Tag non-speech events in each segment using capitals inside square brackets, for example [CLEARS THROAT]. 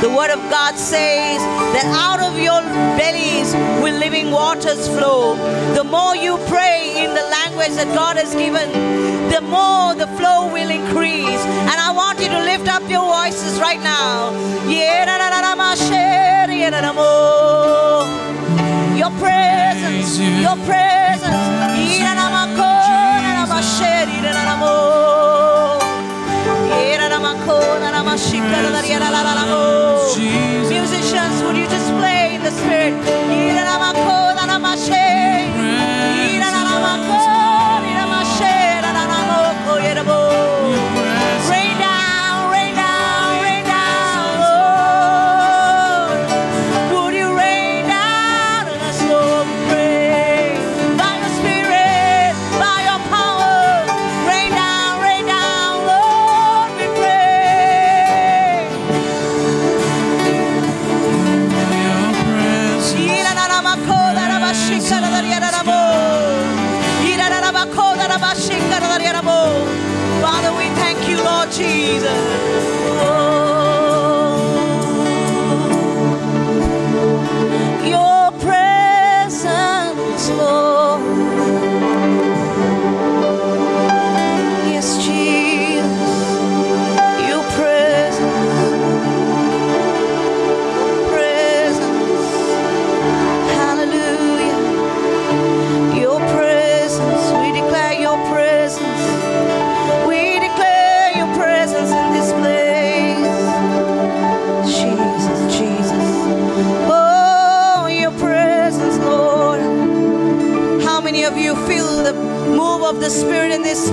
The word of God says that out of your bellies will living waters flow. The more you pray in the language that God has given, the more the flow will increase. And I want you to lift up your voices right now. Your presence, your presence. Musicians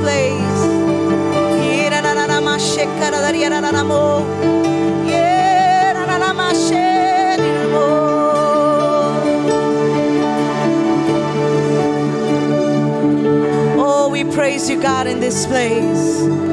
place? Oh, we praise you, God, in this place.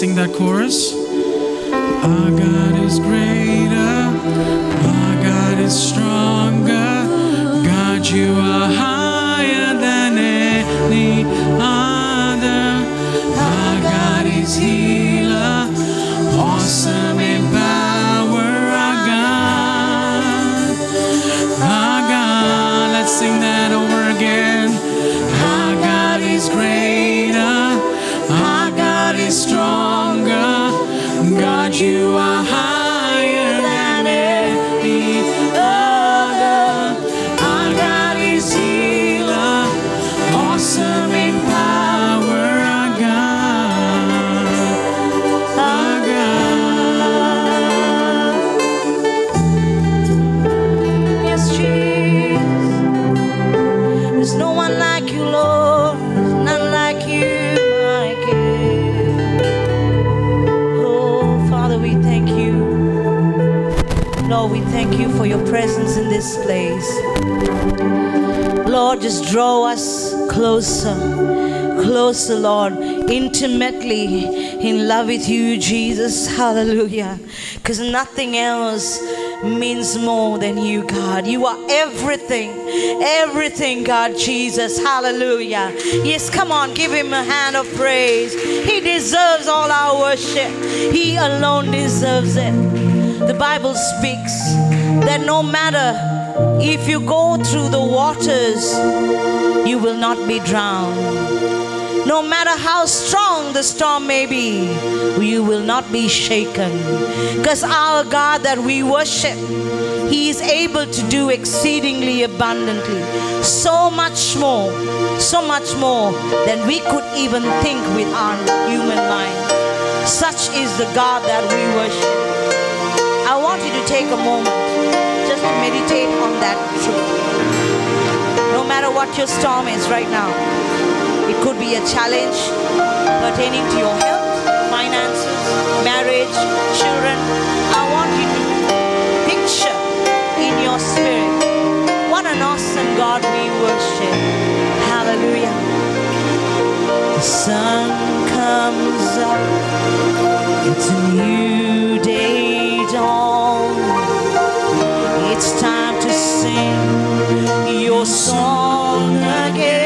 Sing that chorus. Lord, intimately in love with you, Jesus. Hallelujah. Because nothing else means more than you, God. You are everything, everything, God, Jesus. Hallelujah. Yes, come on, give him a hand of praise. He deserves all our worship, he alone deserves it. The Bible speaks that no matter if you go through the waters, you will not be drowned. No matter how strong the storm may be, you will not be shaken. Because our God that we worship, He is able to do exceedingly abundantly, so much more, so much more than we could even think with our human mind. Such is the God that we worship. I want you to take a moment just to meditate on that truth. No matter what your storm is right now, could be a challenge pertaining to your health, finances, marriage, children. I want you to picture in your spirit what an awesome God we worship. Hallelujah. The sun comes up, it's a new day dawn. It's time to sing your song again.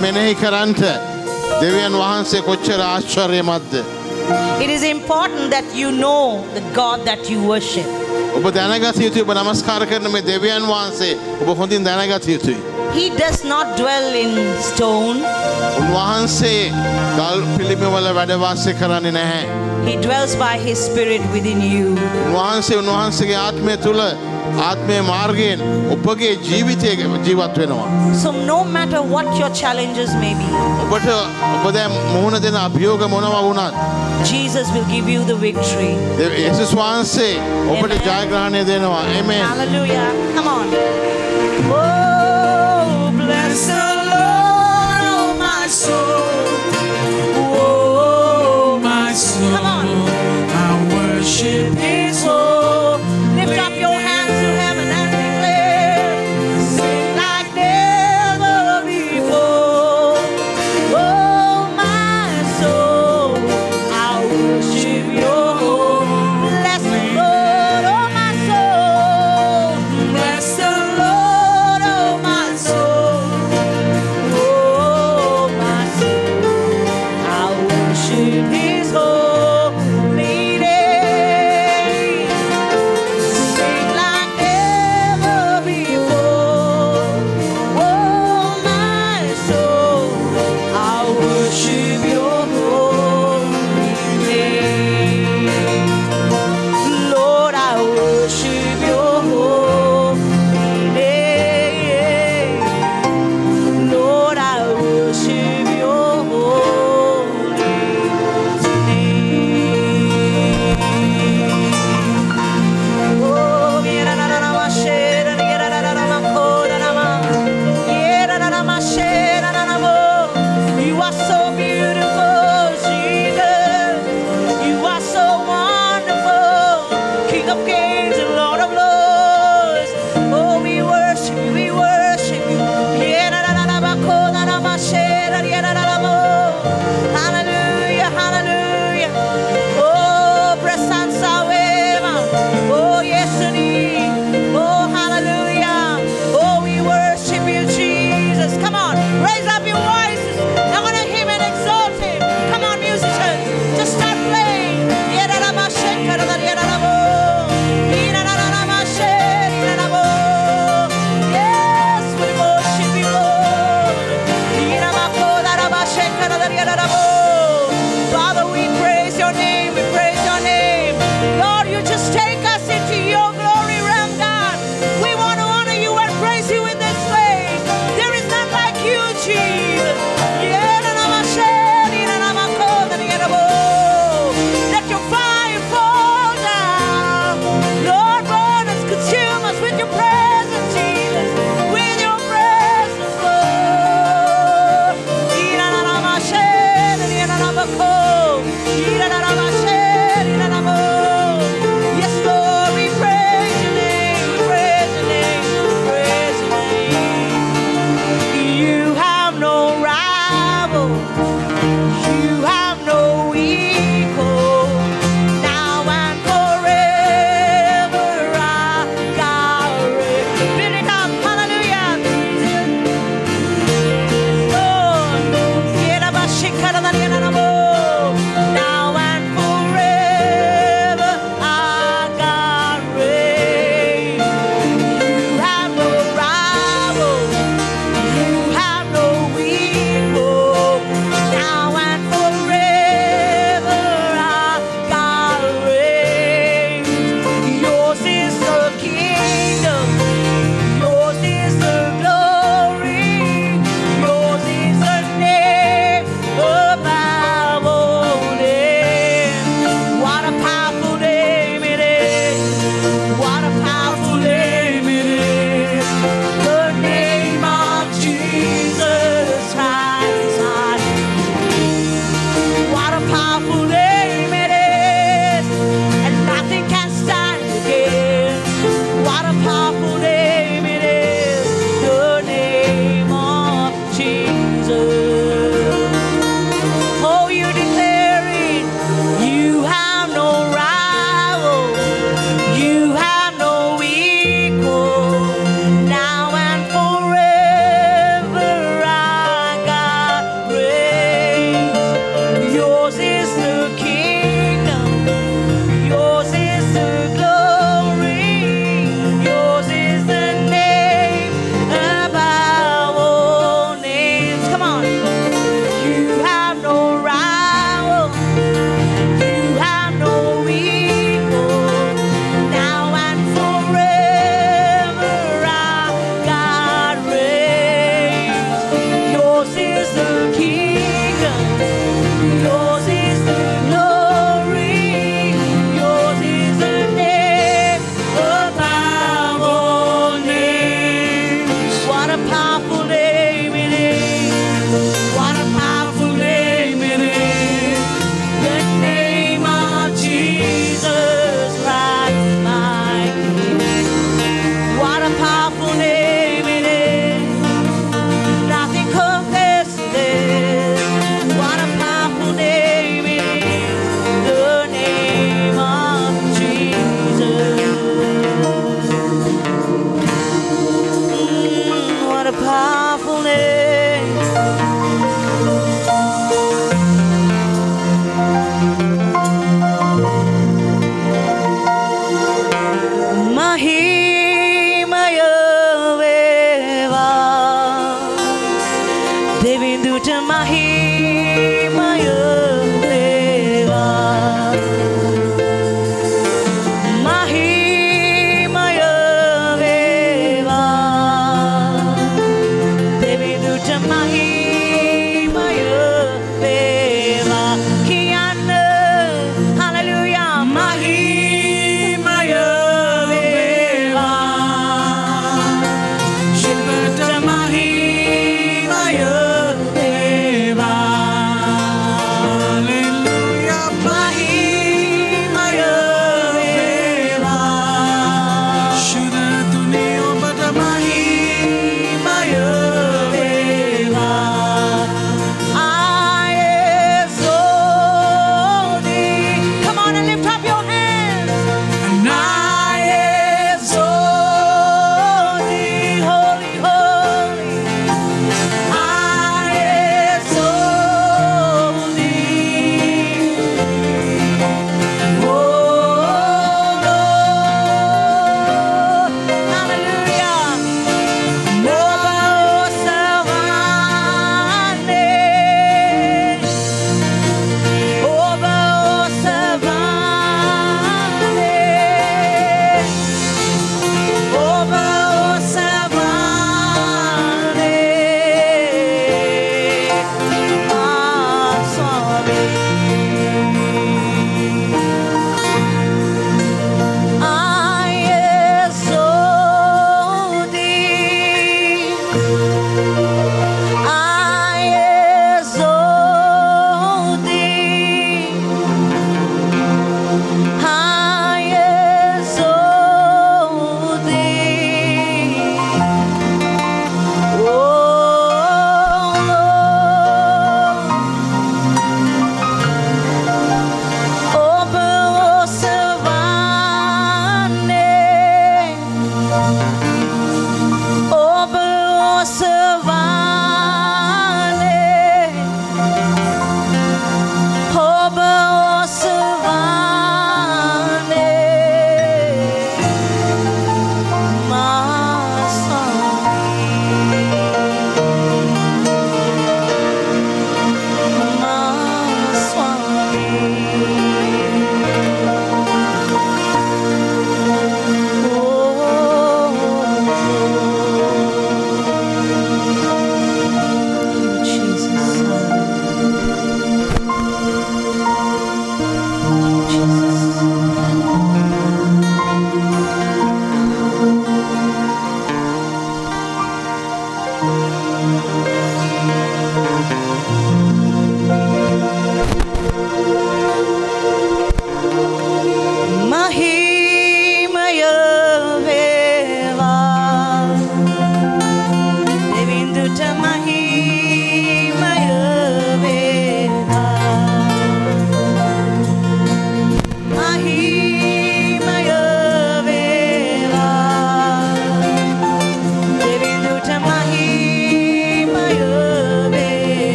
මෙනෙහි කරන්ට දෙවියන් වහන්සේ කොච්චර ආශ්චර්යමත්ද. It is important that you know the God that you worship. ඔබ දැනගත යුතුයි ඔබ නමස්කාර කරන මේ දෙවියන් වහන්සේ ඔබ හොඳින් දැනගත යුතුයි. He does not dwell in stone, උන්වහන්සේ ගල් පිළිමවල වැඩවාසය කරන්නේ නැහැ. He dwells by His Spirit within you. උන්වහන්සේ උන්වහන්සේගේ ආත්මය තුළ ආත්මය මාර්ගයෙන් ඔබගේ ජීවිතය ජීවත් වෙනවා. So, no matter what your challenges may be, ඔබට ඔබ දැ මුහුණ දෙන අභියෝග මොනව වුණත්. Jesus will give you the victory. යසුස් වහන්සේ ඔබට Amen. ජයග්‍රහණය දෙනවා එමෙන්. Hallelujah. Come on. Oh, bless the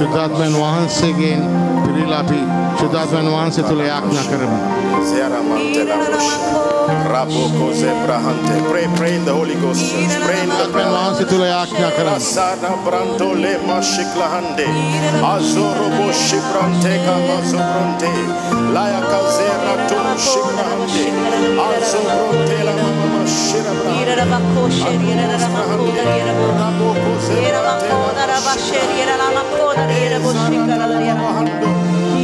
බුදුරජාණන් වහන්සේගෙන් Rabban wants to lay akna karam. Pray, pray in the Holy Ghost. Pray in the shibrante kama. Laya kazera tu la mama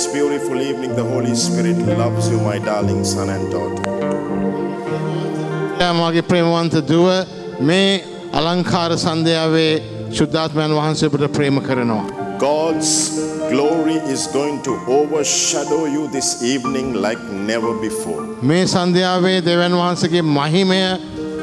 This beautiful evening, the Holy Spirit loves you, my darling son and daughter. මගේ ප්‍රේමවන්ත දුව මේ අලංකාර සන්ධයාවේ ශුද්ධාත්මයන් වහන්සේ ඔබට ප්‍රේම කරනවා. God's glory is going to overshadow you this evening like never before. මේ සන්ධ්‍යාවේ දෙවන් වහන්සගේ මහිමය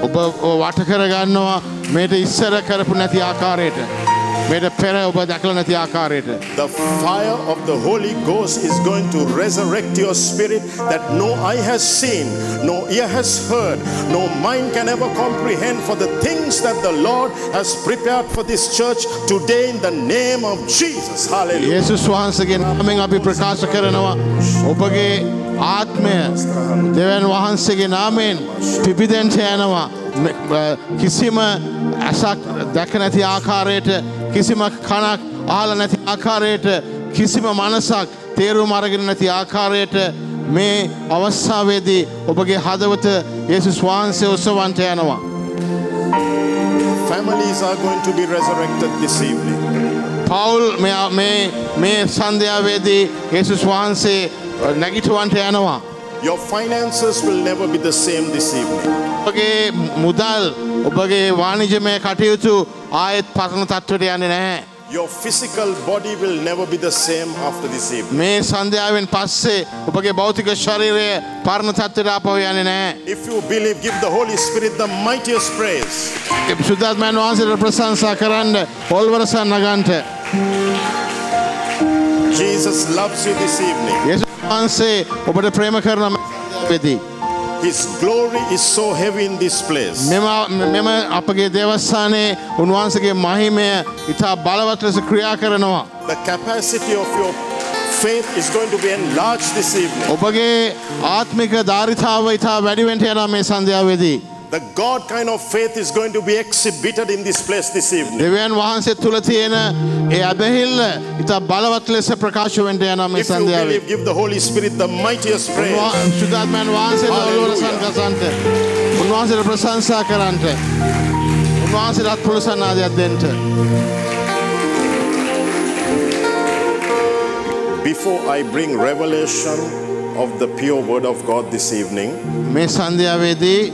ඔබ වට කරගන්නවා මේට ඉස්සර කරපු නැති ආකාරයට. මේට පෙර ඔබ දැකල නැති ආකාරයට. The fire of the Holy Ghost is going to resurrect your spirit that no eye has seen, no ear has heard, no mind can ever comprehend for the things that the Lord has prepared for this church today in the name of Jesus. Hallelujah. ඒසුස් වහන්සගේ නමෙන් අපි ප්‍රකාශ කරනවා ඔබගේ ආත්මය දෙවන් වහන්සේගේ නාමෙන් පිපිදෙන්ට යනවා මෙ- කිසිම ඇසක් දැක නැති ආකාරයට කිසිම කනක් ආල නැති ආකාරයට කිසිම මනසක් තේරුම් අරගෙන නැති ආකාරයට මේ අවස්ථාවේදී ඔබගේ හදවත ඒසුස් වහන්සේ ඔස්සවන්ට යනවා. Families are going to be resurrected this evening. පවුල් මේ මේ සන්ධ්‍යාවේදී ඒසුස් වහන්සේ නැගිටුවන්ට යනවා. Your finances will never be the same this evening. ඔබගේ මුදල් ඔබගේ වානිජමය කටයුතු ආයෙත් පරණ තත්වට යන්නේ නැහැ. Your physical body will never be the same after this evening. මේ සන්ධ්‍යාවෙන් පස්සේ ඔබගේ භෞතික ශරීරය පරණ තත්වට ආපහු යන්නේ නැහැ. If you believe, give the Holy Spirit the mightiest praise. සුද්ධාත්මයන් වහන්සේට ප්‍රශංසා කරන්න පොල්වරසන් නගන්ට. Jesus loves you this evening. වහන්සේ ඔබට ප්‍රේම කරන වෙදී. His glory is so heavy in this place. මෙම මෙම අපගේ දේවස්ථානයේ උන්වහන්සගේ මහිමය ඉතා බලවත් ලෙස ක්‍රියා කරනවා. The capacity of your faith is going to be enlarged this evening. ඔබගේ ආත්මික ධාරිතාව ඉතා වැඩිවෙන්ට යන මේ සන්ධ්‍යාවේදී. The God kind of faith is going to be exhibited in this place this evening. දෙවියන් වහන්සේ තුළ තියෙන ඒ අබැහිල්ල ඉතා බලවත් ලෙස ප්‍රකාශවෙන්ට යන මේ If you සන්ධ්‍යාවේ. believe, give the Holy Spirit the mightiest praise. ශුද්ධාත්මයන් වහන්සේ Hallelujah. ඔලුවරසන් කසන්ට. උන්වහන්සේට ප්‍රශංසා කරන්නට. උන්වහන්සේටත් පුළුසන්නාදයක් දෙන්ට. Before I bring revelation of the pure word of God this evening, මේ සන්ධ්‍යාවේදී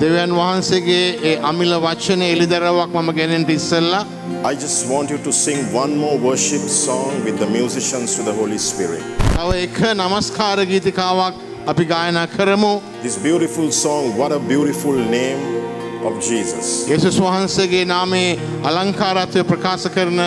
දෙවියන් වහන්සේගේ ඒ අමිල වචන එළිදරවක් මම ගෙනෙන්ට ඉස්සල්ලා I just want you to sing one more worship song with the musicians to the Holy Spirit. තව එක නමස්කාර ගීතිකාවක් අපි ගායනා කරමු. This beautiful song, what a beautiful name of Jesus. ಯೇಸುಸ್ ವಹನ್ಸೆಗೆ ನಾಮೆ ಅಲಂಕಾರ ಪ್ರಕಾಶಕರನ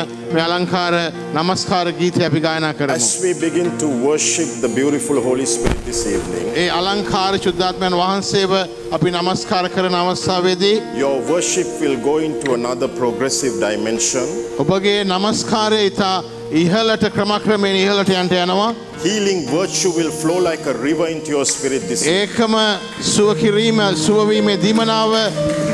ಅಲಂಕಾರ ನಮಸ್ಕಾರ ಗೀತೆ ಅಭಿಗಾಯನ ಕರ As we begin to worship the beautiful Holy Spirit this evening. ಏ ಅಲಂಕಾರ ಶುದ್ಧಾತ್ಮನ ವಹನ್ಸೆವ ಅಪಿ ನಮಸ್ಕಾರ ಕರನ ಅವಸ್ಥಾವೇದಿ Your worship will go into another progressive dimension. ಒಬ್ಬಗೆ ನಮಸ್ಕಾರ ಇತಾ ඉහලට ක්‍රමක්‍රමයෙන් ඉහලට යන්ට යනවා. Healing virtue will flow like a river into your spirit this evening. ඒකම සුවකිරීම සුවවීමේ දීමනාව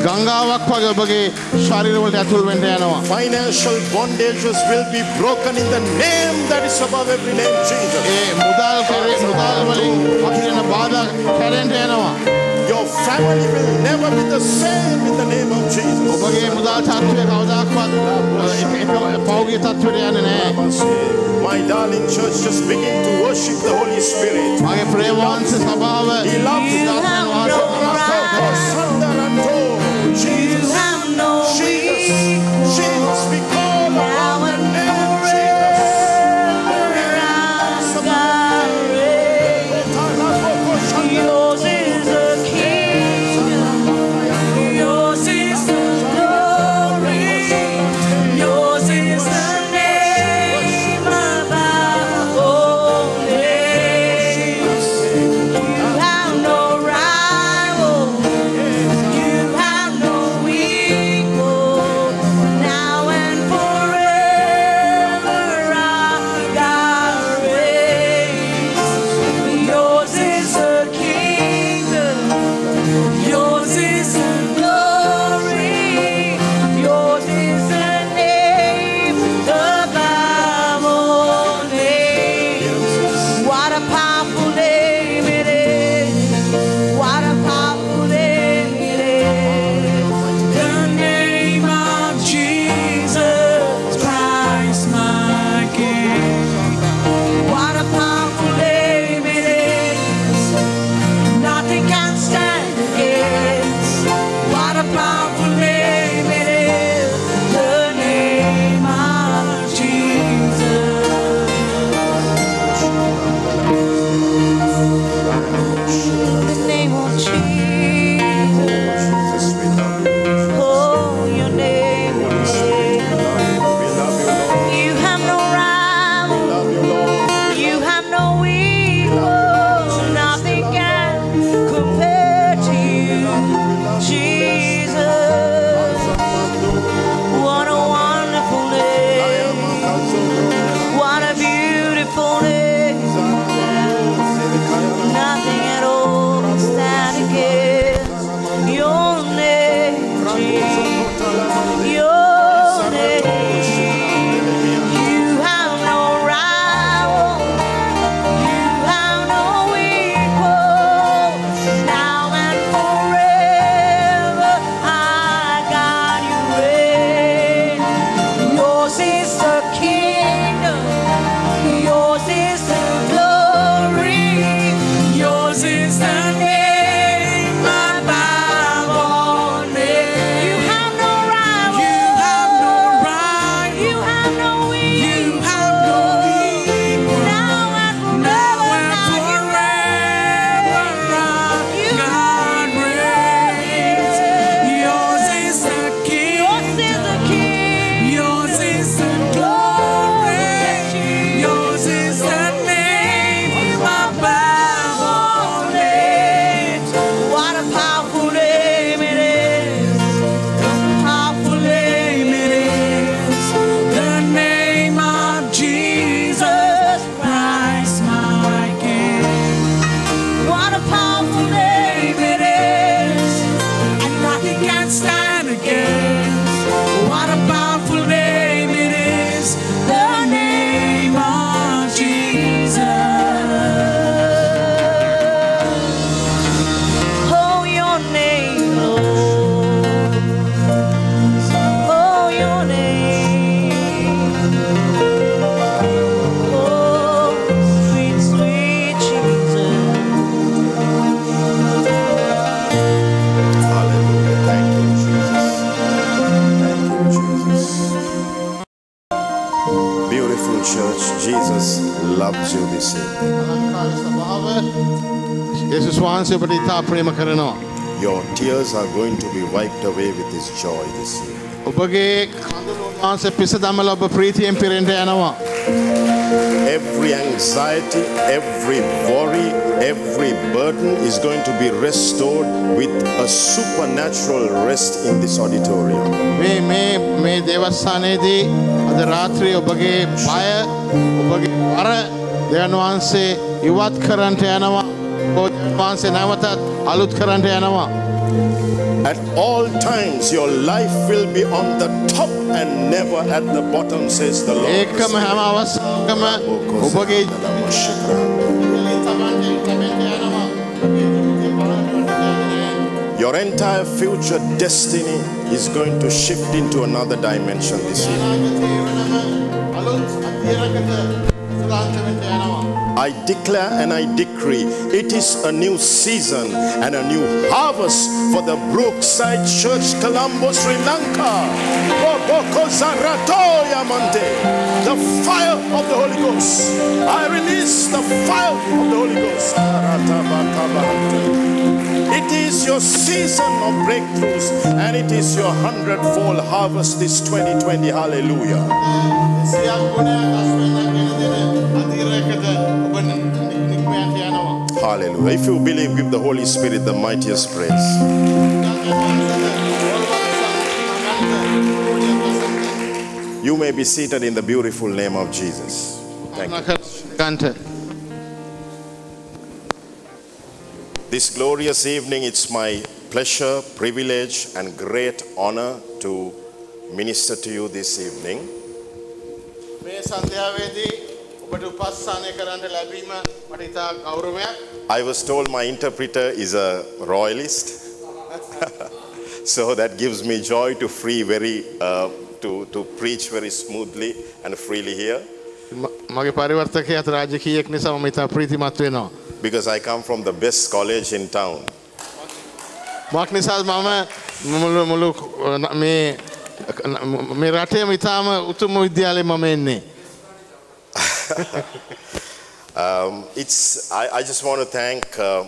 ගංගාවක් වගේ ඔබගේ ශරීරවලට ඇතුල් වෙන්ට යනවා. Financial bondages will be broken in the name that is above every name, Jesus. ඒ මුදල් මුදල් වලින් අපිට බාධා කැරෙන්ට යනවා. Family will never be the same in the name of Jesus. My darling church, just begin to worship the Holy Spirit. He loves, he loves, he loves, he loves, he loves, he loves, he loves, he loves, he loves, he loves, he loves, ඔබගේ කඳුළු වහන්සේ පිස දමල ඔබ ප්‍රීතියෙන් පිරෙන්ට යනවා. Every anxiety, every worry, every burden is going to be restored with a supernatural rest in this auditorium. මේ මේ මේ දේවස්ථානයේදී අද රාත්‍රී ඔබගේ බය ඔබගේ වර දෙවන් වහන්සේ ඉවත් කරන්ට යනවා. දෙවන් වහන්සේ නැවතත් අලුත් කරන්ට යනවා. At all times, your life will be on the top and never at the bottom, says the Lord. Your entire future destiny is going to shift into another dimension this year. I declare and I decree it is a new season and a new harvest for the Brookside Church, Colombo, Sri Lanka. The fire of the Holy Ghost. I release the fire of the Holy Ghost. It is your season of breakthroughs and it is your hundredfold harvest this 2020. Hallelujah. If you believe, give the Holy Spirit the mightiest praise. You may be seated in the beautiful name of Jesus. Thank you. ගන්ට This glorious evening, it's my pleasure, privilege, and great honor to minister to you this evening. මේ සන්ධ්‍යාවේදී ඔබට උපස්ථානය කරන්නට ලැබීම මට ඉතා ගෞරවයක් I was told my interpreter is a royalist, [LAUGHS] so that gives me joy to free very uh, to, to preach very smoothly and freely here ම- මගේ පරිවර්තකයත් රාජකීයෙක් නිසා මම ඉතා ප්‍රීතිමත් වෙනවා. because I come from the best college in town. මක් නිසාත් මම මුළු මුළු මේ මේ රටේම ඉතාම උතුම විද්‍යාලය මම එන්නේ. Um, it's, I, I just want to thank uh,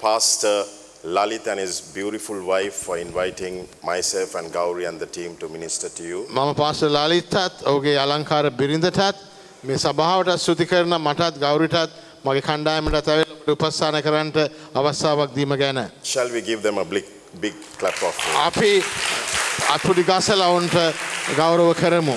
Pastor Lalit and his beautiful wife for inviting myself and Gauri and the team to minister to you. මම පාස ලාලිත්තත් ඔහුගේ අලංකාර බිරිඳටත් මේ සභාවට ස්තුති කරන මටත් ගෞරිටත් මගේ කණ්ඩායමට ඇවිල්ලා ඔබට උපස්ථාන කරන්නට අවස්ථාවක් දීම ගැන. Shall we give them a big, big clap of අපි අත්පුඩි ගසලා ඔවුන්ට ගෞරව කරමු.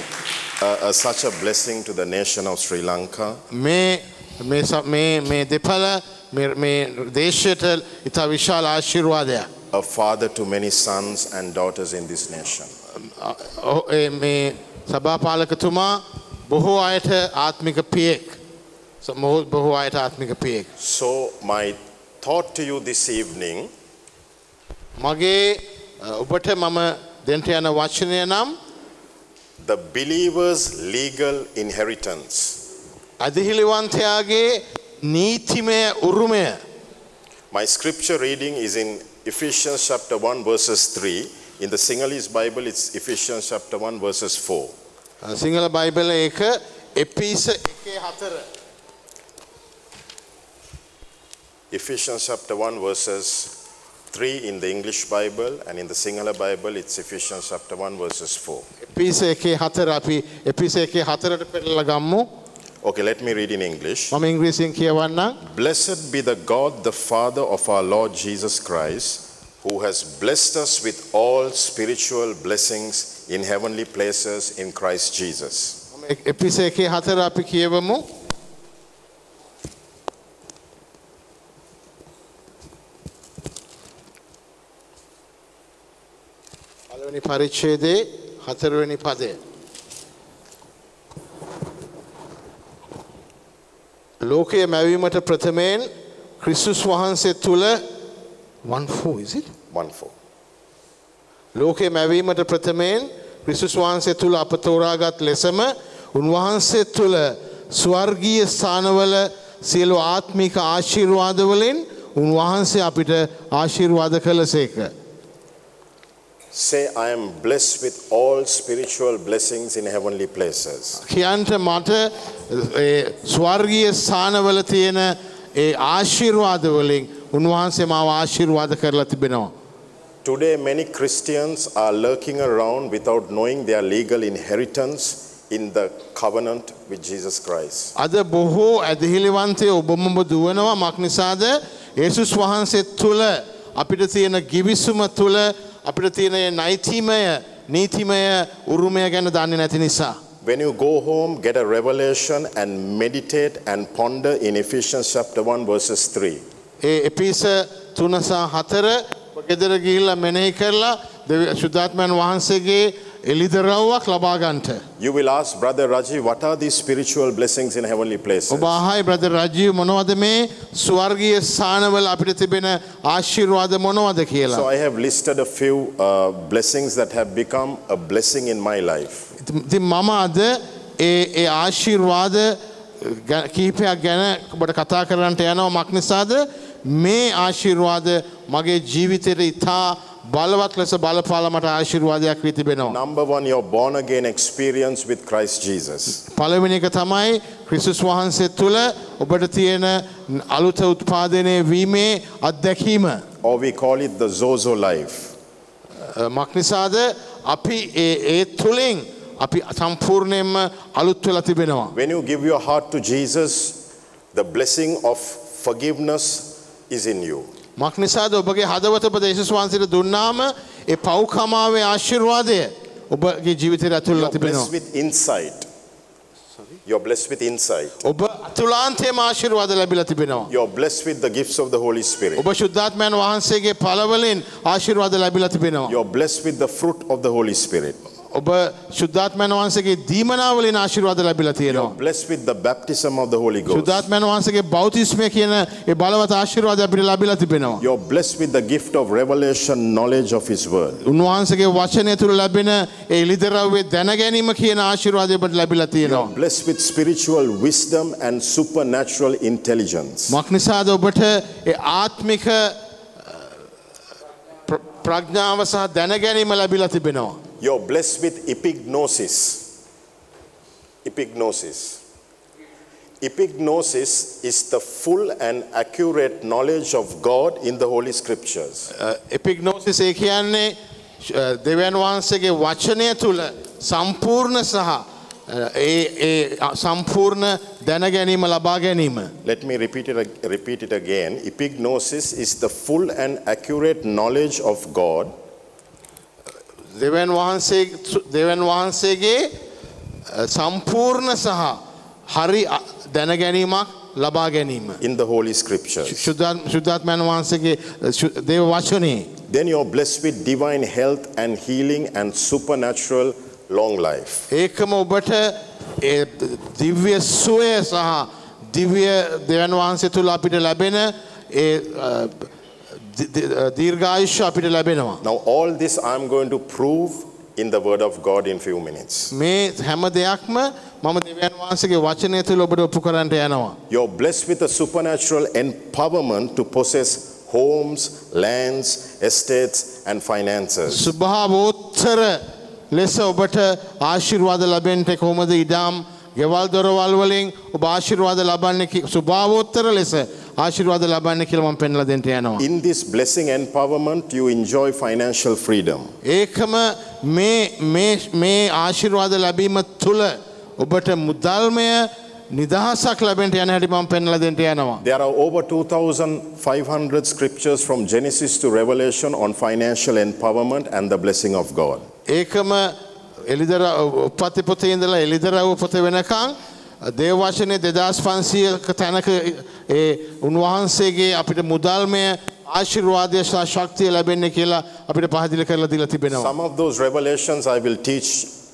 uh, uh, such a blessing to the nation of Sri Lanka. මේ මේ මේ මේ දෙපල මේ- දේශයට ඉතා විශාල ආශිර්වාදයක්. a father to many sons and daughters in this nation. මේ සභාපාලකතුමා බොහෝ අයට ආත්මික පියෙක්. බොහෝ අයට ආත්මික පියෙක්. So, my thought to you this evening මගේ ඔබට මම දෙන්ට යන වචනය නම් the believer's legal inheritance. අධිහිලිවන්තයාගේ නීතිමය උරුමය. My scripture reading is in Ephesians chapter 1, verses 3. In the Sinhalese Bible, it's Ephesians chapter 1, verses 4. Sinhala බයිබල එක එපිස එකේ හතර. Ephesians chapter 1, verses 3 in the English Bible, and in the Sinhala Bible, it's Ephesians chapter 1, verses 4. එපිස එකේ හතර අපි එපිස එකේ හතරට පෙරල ගම්මු. Okay, let me read in English. මම ඉංග්‍රීසියෙන් කියවන්නම්. Blessed be the God, the Father of our Lord Jesus Christ, who has blessed us with all spiritual blessings in heavenly places in Christ Jesus. එපිස එකේ හතර අපි කියවමු. පළවෙනි පරිච්ඡේදයේ හතරවෙනි පදය. ලෝකයේ මැවීමට ප්‍රථමයෙන් ක්‍රිස්තුස් වහන්සේ තුල 14 is it? 1 4. ලෝකයේ මැවීමට ප්‍රථමයෙන් ක්‍රිස්තුස් වහන්සේ තුළ අප තෝරාගත් ලෙසම උන්වහන්සේ තුළ ස්වර්ගීය ස්ථානවල සියලු ආත්මික ආශිර්වාදවලින් උන්වහන්සේ අපිට ආශිර්වාද කළසේක. Say, I am blessed with all spiritual blessings in heavenly places. කියන්ට මට ඒ ස්වර්ගීය ස්ථානවල තියෙන ඒ ආශිර්වාදවලින් උන්වහන්සේ මාව ආශිර්වාද කරලා තිබෙනවා. Today, many Christians are lurking around without knowing their legal inheritance in the covenant with Jesus Christ. අද බොහෝ ඇදහිලිවන්තය ඔබමඹ දුවනවා මක් නිසාද ඒසුස් වහන්සේ තුළ අපිට තියෙන ගිවිසුම තුළ අපිට තියෙන නෛතිමය නීතිමය උරුමය ගැන දන්නේ නැති නිසා. When you go home, get a revelation and meditate and ponder in Ephesians chapter 1, verses 3. ඒ එපිස තුනසා හතර ගෙදර ගිහිල්ලා මෙනෙහි කරලා ශුද්ධාත්මයන් වහන්සේගේ. You will ask Brother Raji, what are these spiritual blessings in heavenly places? ඔබ ආහයි බ්‍රද රජීව මොනවද මේ ස්වර්ගීය ස්ථානවල අපිට තිබෙන ආශිර්වාද මොනවද So කියලා. I have listed a few uh, blessings that have become a blessing in my life. ඉතින් මම අද ඒ ඒ ආශිර්වාද ගැ- කිහිපයක් ගැන ඔබට කතා කරන්නට යනවා මක් නිසාද මේ ආශිර්වාද මගේ ජීවිතයට ඉතා බලවත් ලෙස බලපාල මට ආශිර්වාදයක් වී තිබෙනවා. Number one, your born again experience with Christ Jesus. පළවෙනි එක තමයි ක්‍රිස්තුස් වහන්සේ තුළ ඔබට තියෙන අලුත උත්පාදනය වීමේ අත්දැකීම. Or we call it the Zozo life. මක්නිසාද අපි ඒ ඒ තුළින් අපි සම්පූර්ණයෙන්ම අලුත් වෙලා තිබෙනවා. When you give your heart to Jesus, the blessing of forgiveness is in you. මක්නිසාද ඔබගේ හදවත ඔබ දේශස් වහන්සේට දුන්නාම ඒ පව්කමාවේ ආශිර්වාදය ඔබගේ ජීවිතයට You're තිබෙනවා. blessed with insight. You're blessed with insight. ඔබ අතුලාන්තයම ආශිර්වාද ලැබිලා තිබෙනවා. You're blessed with the gifts of the Holy Spirit. ඔබ ශුද්ධාත්මයන් වහන්සේගේ පළවලින් ආශිර්වාද ලැබිලා තිබෙනවා. You're blessed with the fruit of the Holy Spirit. ඔබ ශුද්ධාත්මයන් වහන්සේගේ දීමනාවලින් ආශිර්වාද ලැබිලා You're තියෙනවා. blessed with the baptism of the Holy Ghost. ශුද්ධාත්මයන් වහන්සේගේ බෞතිස්මය කියන ඒ බලවත් ආශිර්වාද අපිට ලැබිලා තිබෙනවා. You're blessed with the gift of revelation, knowledge of His word. උන්වහන්සේගේ වචනය තුළ ලැබෙන ඒ ලිදරව්වේ දැනගැනීම කියන ආශිර්වාදය ඔබට ලැබිලා You're තියෙනවා. blessed with spiritual wisdom and supernatural intelligence. මක් නිසාද ඔබට ඒ ආත්මික ප්‍රඥාව සහ දැනගැනීම ලැබිලා තිබෙනවා. You're blessed with epignosis. Epignosis. Epignosis is the full and accurate knowledge of God in the Holy Scriptures. එපිග්නෝසිස් ඒ කියන්නේ අ, දෙවියන් වහන්සේගේ වචනය තුළ සම්පූර්ණ සහ අ, ඒ ඒ අ, සම්පූර්ණ දැනගැනීම ලබා ගැනීම. Let me repeat it, ag- repeat it again. Epignosis is the full and accurate knowledge of God දෙවන් වහන්සේ දෙවන් වහන්සේගේ සම්පූර්ණ සහ හරි දැනගැනීමක් ලබා ගැනීම. in the Holy Scriptures. ශුද්ධාත්- ශුද්ධාත්මයන් වහන්සේගේ දේව වචනයේ. Then you're blessed with divine health and healing and supernatural long life. ඒකම ඔබට දිව්‍ය සුවය සහ දිව්‍ය දෙවන් වහන්සේ තුළ අපිට ලැබෙන ඒ දීර්ඝායුෂ අපිට ලැබෙනවා. Now, all this I'm going to prove in the Word of God in few minutes. මේ හැම දෙයක්ම මම දෙවන් වහන්සේගේ වචනය තුළ ඔබට ඔප්පු කරන්නට යනවා. You're blessed with a supernatural empowerment to possess homes, lands, estates, and finances. සුභාවෝත්තර ලෙස ඔබට ආශිර්වාද ලැබෙන්ට කොහොමද ඉඩම් ගෙවල් දොරවල් වලින් ඔබ ආශිර්වාද ලබන්න කි- සුභාවෝත්තර ලෙස ආශිර්වාද ලබන්න කියලම පෙන්ල දෙට යනවා. In this blessing empowerment, you enjoy financial freedom. ඒකම මේ මේ- මේ ආශිර්වාද ලැබීම තුළ ඔබට මුදල්මය නිදහසක් ලැබෙන්ට යන හැටි මම පෙන්ල දෙට යනවා. There are over 2,500 scriptures from Genesis to Revelation on financial empowerment and the blessing of God. ඒකම එලිදර උපත්ති පොතේ ඉඳලා එලිදරව පොත වෙනකං දේවශනය දෙදස් පන්සියක තැනක ඒ උන්වහන්සේගේ අපිට මුදල්මය ආශිර්වාදය සහ ශක්තිය ලැබෙන්නේ කියලා අපිට පහදිලි කරලා දීලා තිබෙනවා. Some of those revelations I will teach,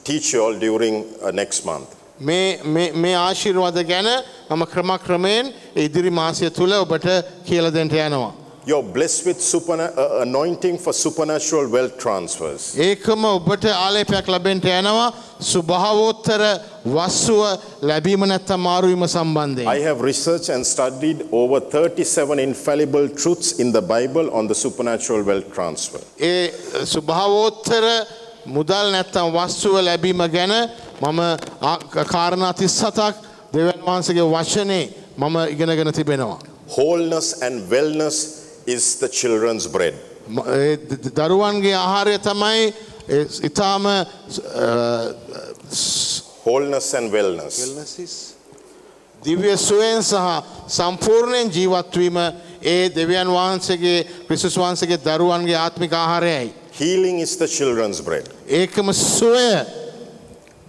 teach you all during uh, next month. මේ මේ- මේ ආශිර්වාද ගැන මම ක්‍රමක්‍රමයෙන් ඉදිරි මාසය තුළ ඔබට කියල දෙට යනවා. You're blessed with superna- uh, anointing for supernatural wealth transfers. ඒකම ඔබට ආලේපයක් ලැබෙන්ට යනවා සුභාවෝත්තර වස්සුව ලැබීම නැත්තම් මාරුවීම සම්බන්ධය. I have researched and studied over 37 infallible truths in the Bible on the supernatural wealth transfer. ඒ සුභාවෝත්තර මුදල් නැත්තම් වස්තුව ලැබීම ගැන මම ආ- කාරණා තිස් සතක් දෙවන් වහන්සගේ වශනේ මම ඉගෙනගෙන තිබෙනවා. Wholeness and wellness is the children's bread. ම- ඒ ද- ද- දරුවන්ගේ ආහාරය තමයි ඒ ඉතාම Wholeness and wellness. දිව්‍ය සුවයෙන් සහ සම්පූර්ණයෙන් ජීවත්වීම ඒ දෙවියන් වහන්සේගේ ක්‍රිස්තුස් වහන්සේගේ දරුවන්ගේ ආත්මික ආහාරයයි. Healing is the children's bread. ඒකම සුවය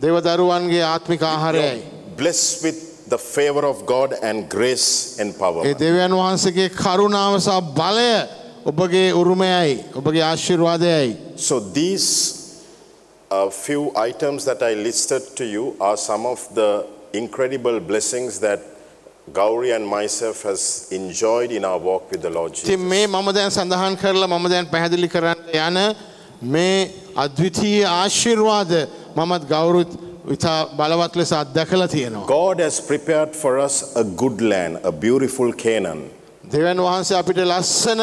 දෙව දරුවන්ගේ ආත්මික ආහාරයයි. Blessed with the favor of God and grace and A power. දෙවියන් වහන්සේගේ කරුණාව සහ බලය ඔබගේ උරුමයයි ඔබගේ ආශිර්වාදයයි. So these uh, few items that I listed to you are some of the incredible blessings that Gauri and myself has enjoyed in our walk with the Lord Jesus. ඉතින් මේ මම දැන් සඳහන් කරලා මම දැන් පැහැදිලි කරන්න යන මේ අද්විතීය ආශිර්වාද මමත් ගෞරුත් ඉතා බලවත් ලෙස අත්දැකලා තියෙනවා. God has prepared for us a good land, a beautiful Canaan. දෙවන් වහන්සේ අපිට ලස්සන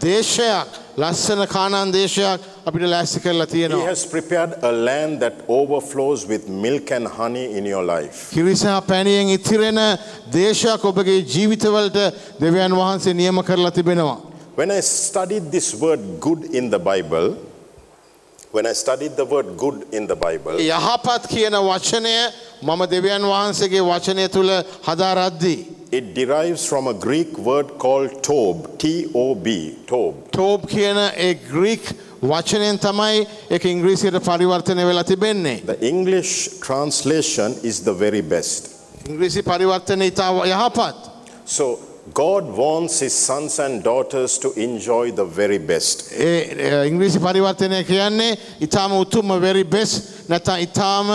දේශයක් ලස්සන කානන් දේශයක් අපිට ලැස්සි කරලා He තියෙනවා. has prepared a land that overflows with milk and honey in your life. කිරිසා පැණියෙන් ඉතිරෙන දේශයක් ඔබගේ ජීවිතවලට දෙවියන් වහන්සේ නියම කරලා තිබෙනවා. When I studied this word good in the Bible, when I studied the word good in the Bible, යහපත් කියන වචනය මම දෙවියන් වහන්සේගේ වචනය තුළ හදාරද්දී. it derives from a Greek word called tob, T O B, tob. ටෝබ් කියන ඒ ග්‍රීක් වචනයෙන් තමයි එක ඉංග්‍රීසියට පරිවර්තනය වෙලා තිබෙන්නේ. The English translation is the very best. ඉංග්‍රීසි පරිවර්තනය ඉතා යහපත්. So God wants his sons and daughters to enjoy the very best. ඒ ඒ ඉංග්‍රීසි පරිවර්තනය කියන්නේ ඉතාම උතුම්ම වෙරි බෙස් නැත ඉතාම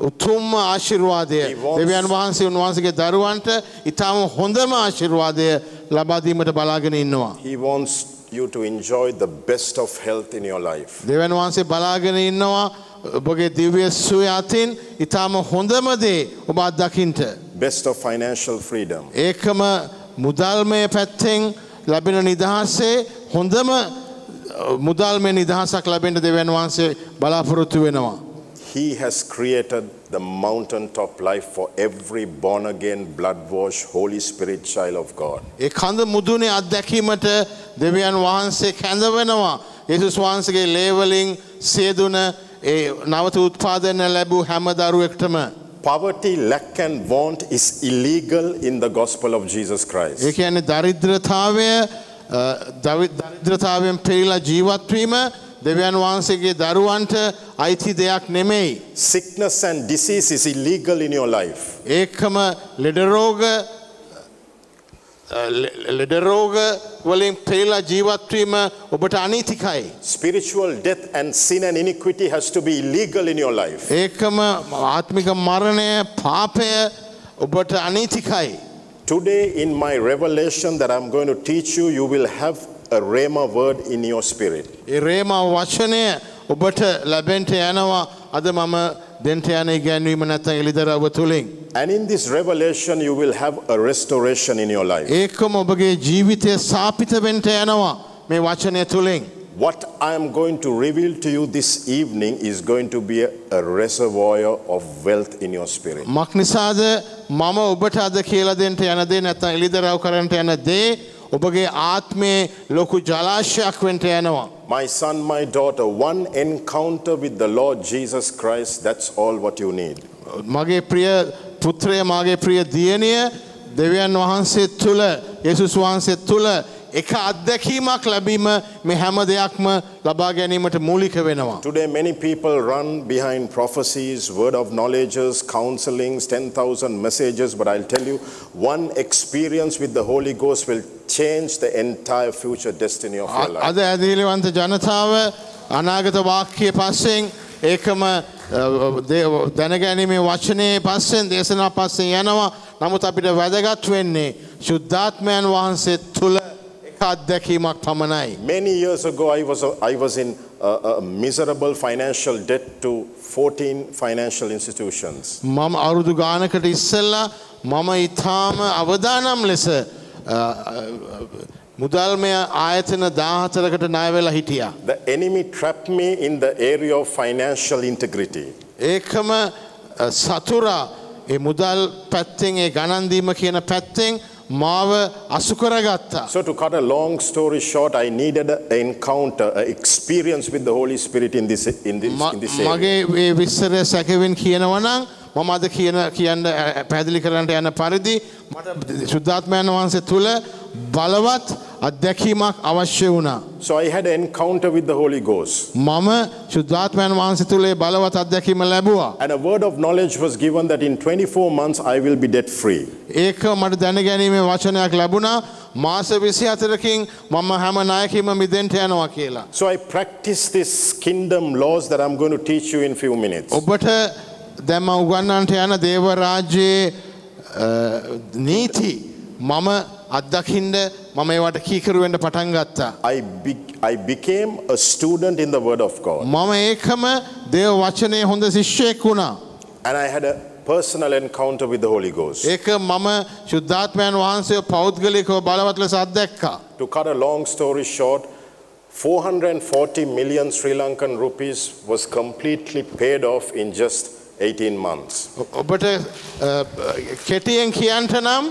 උතුම්ම ආශිර්වාදය He wants- දෙවියන් වහන්සේ උන්වහන්සගේ දරුවන්ට ඉතාම හොඳම ආශිර්වාදය ලබාදීමට බලාගෙන ඉන්නවා. He wants you to enjoy the best of health in your life. දෙවන් වහන්සේ බලාගෙන ඉන්නවා ඔබගේ දිව්‍ය සුවය අතින් ඉතාම හොඳම දේ ඔබ අත්දකින්ට. Best of financial freedom. ඒකම මුදල්මය පැත්තෙන් ලැබෙන නිදහස්සේ හොඳම මුදල්මය නිදහසක් ලැබෙන්ට දෙවන් වහන්සේ බලාපොරොත්තු වෙනවා. He has created the mountaintop life for every born again, blood washed, Holy Spirit child of God. ඒ කඳ මුදුනේ අත්දැකීමට දෙවියන් වහන්සේ කැඳවෙනවා. යේසුස් වහන්සේගේ ලේවලින් සේදුන ඒ නවත උත්පාදන ලැබූ හැම දරුවෙක්ටම. Poverty, lack, and want is illegal in the gospel of Jesus Christ. ඒ කියන්නේ දරිද්‍රතාවය අ, දවි- දරිද්‍රතාවයෙන් පෙරිලා ජීවත්වීම දෙවියන් වහන්සේගේ දරුවන්ට අයිති දෙයක් නෙමෙයි. Sickness and disease is illegal in your life. ඒකම ලෙඩරෝග ලෙඩරෝග වලින් පෙරිලා ජීවත්වීම ඔබට අනීතිකයි. Spiritual death and sin and iniquity has to be illegal in your life. ඒකම ආත්මික මරණය පාපය ඔබට අනීතිකයි. Today, in my revelation that I'm going to teach you, you will have a Rhema word in your spirit. ඒ රේම වචනය ඔබට ලැබෙන්ට යනවා අද මම දෙන්ට යන ඉගැන්වීම නැත එළිදරව තුළින්. And in this revelation, you will have a restoration in your life. ඒකම ඔබගේ ජීවිතය සාපිත වෙන්ට යනවා මේ වචනය තුළින්. What I am going to reveal to you this evening is going to be a, a reservoir of wealth in your spirit. මක් නිසාද මම ඔබට අද කියලා දෙන්ට යනදේ නැත එළිදරව් කරට යන දේ ඔබගේ ආත්මේ ලොකු ජලාශයක් වෙන්ට යනවා. My son, my daughter, one encounter with the Lord Jesus Christ, that's all what you need. මගේ ප්‍රිය පුත්‍රය මගේ ප්‍රිය දියණිය දෙවියන් වහන්සේ තුළ යේසුස් වහන්සේ තුළ එක අත්දැකීමක් ලැබීම මේ හැම දෙයක්ම ලබා ගැනීමට මූලික වෙනවා. Today, many people run behind prophecies, word of knowledges, counselings, 10,000 messages, but I'll tell you, one experience with the Holy Ghost will change the entire future destiny of your life. අද ඇදිලිවන්ත ජනතාව අනාගත වාක්‍යය පස්සෙන් ඒකම අ, දේ- දැනගැනීමේ වචනයේ පස්සෙන් දේශනා පස්සෙන් යනවා නමුත් අපිට වැදගත් වෙන්නේ ශුද්ධාත්මයන් වහන්සේ තුළ එක අත්දැකීමක් පමණයි. Many years ago, I was, I was in a, a miserable financial debt to 14 financial institutions. මම අවුරුදු ගානකට ඉස්සල්ලා මම ඉතාම අවදානම් ලෙස මුදල්මය ආයතන දාහතරකට ණයවෙලා හිටියා. The enemy trapped me in the area of financial integrity. ඒකම සතුරා ඒ මුදල් පැත්තෙන් ඒ ගණන්දීම කියන පැත්තෙන් මාව අසුකරගත්තා. So, to cut a long story short, I needed an encounter, an experience with the Holy Spirit in this, in this, ම- in this area. මගේ ඒ විස්සරය සැකවෙන් කියනවනම් මම අද කියන කියන්න පැදිලි කරන්නට යන පරිදි මට ශුද්ධාත්මයන් වහන්සේ තුළ බලවත් අත්දැකීමක් අවශ්‍ය වුණා. So, I had an encounter with the Holy Ghost. මම ශුද්ධාත්මයන් වහන්සේ තුළේ බලවත් අත්දැකීම ලැබවා. And a word of knowledge was given that in 24 months I will be debt free. ඒක මට දැනගැනීමේ වචනයක් ලැබුණා මාස විසි අතරකින් මම හැම නායකීම මිදෙන්ට යනවා කියලා. So I practice this kingdom laws that I'm going to teach you in few minutes. ඔබට දැම උගන්නන්ට යන දේවරාජ්‍යයේ අ, නීති මම අත්දකින්ඩ මම ඒවට කීකරුවෙන්ට පටන් ගත්තා. I became a student in the Word of God. මම ඒකම දේව වචනය හොඳ ශිෂ්‍යයෙක් වුණා. And I had a personal encounter with the Holy Ghost. ඒක මම ශුද්ධාත්මයන් වහන්සේ පෞද්ගලිකව බලවත් ලෙස අත්දැක්කා. To cut a long story short, 440 million Sri Lankan rupees was completely paid off in just 18 months. ඔ- ඔබට අ, කෙටියෙන් කියන්ට නම්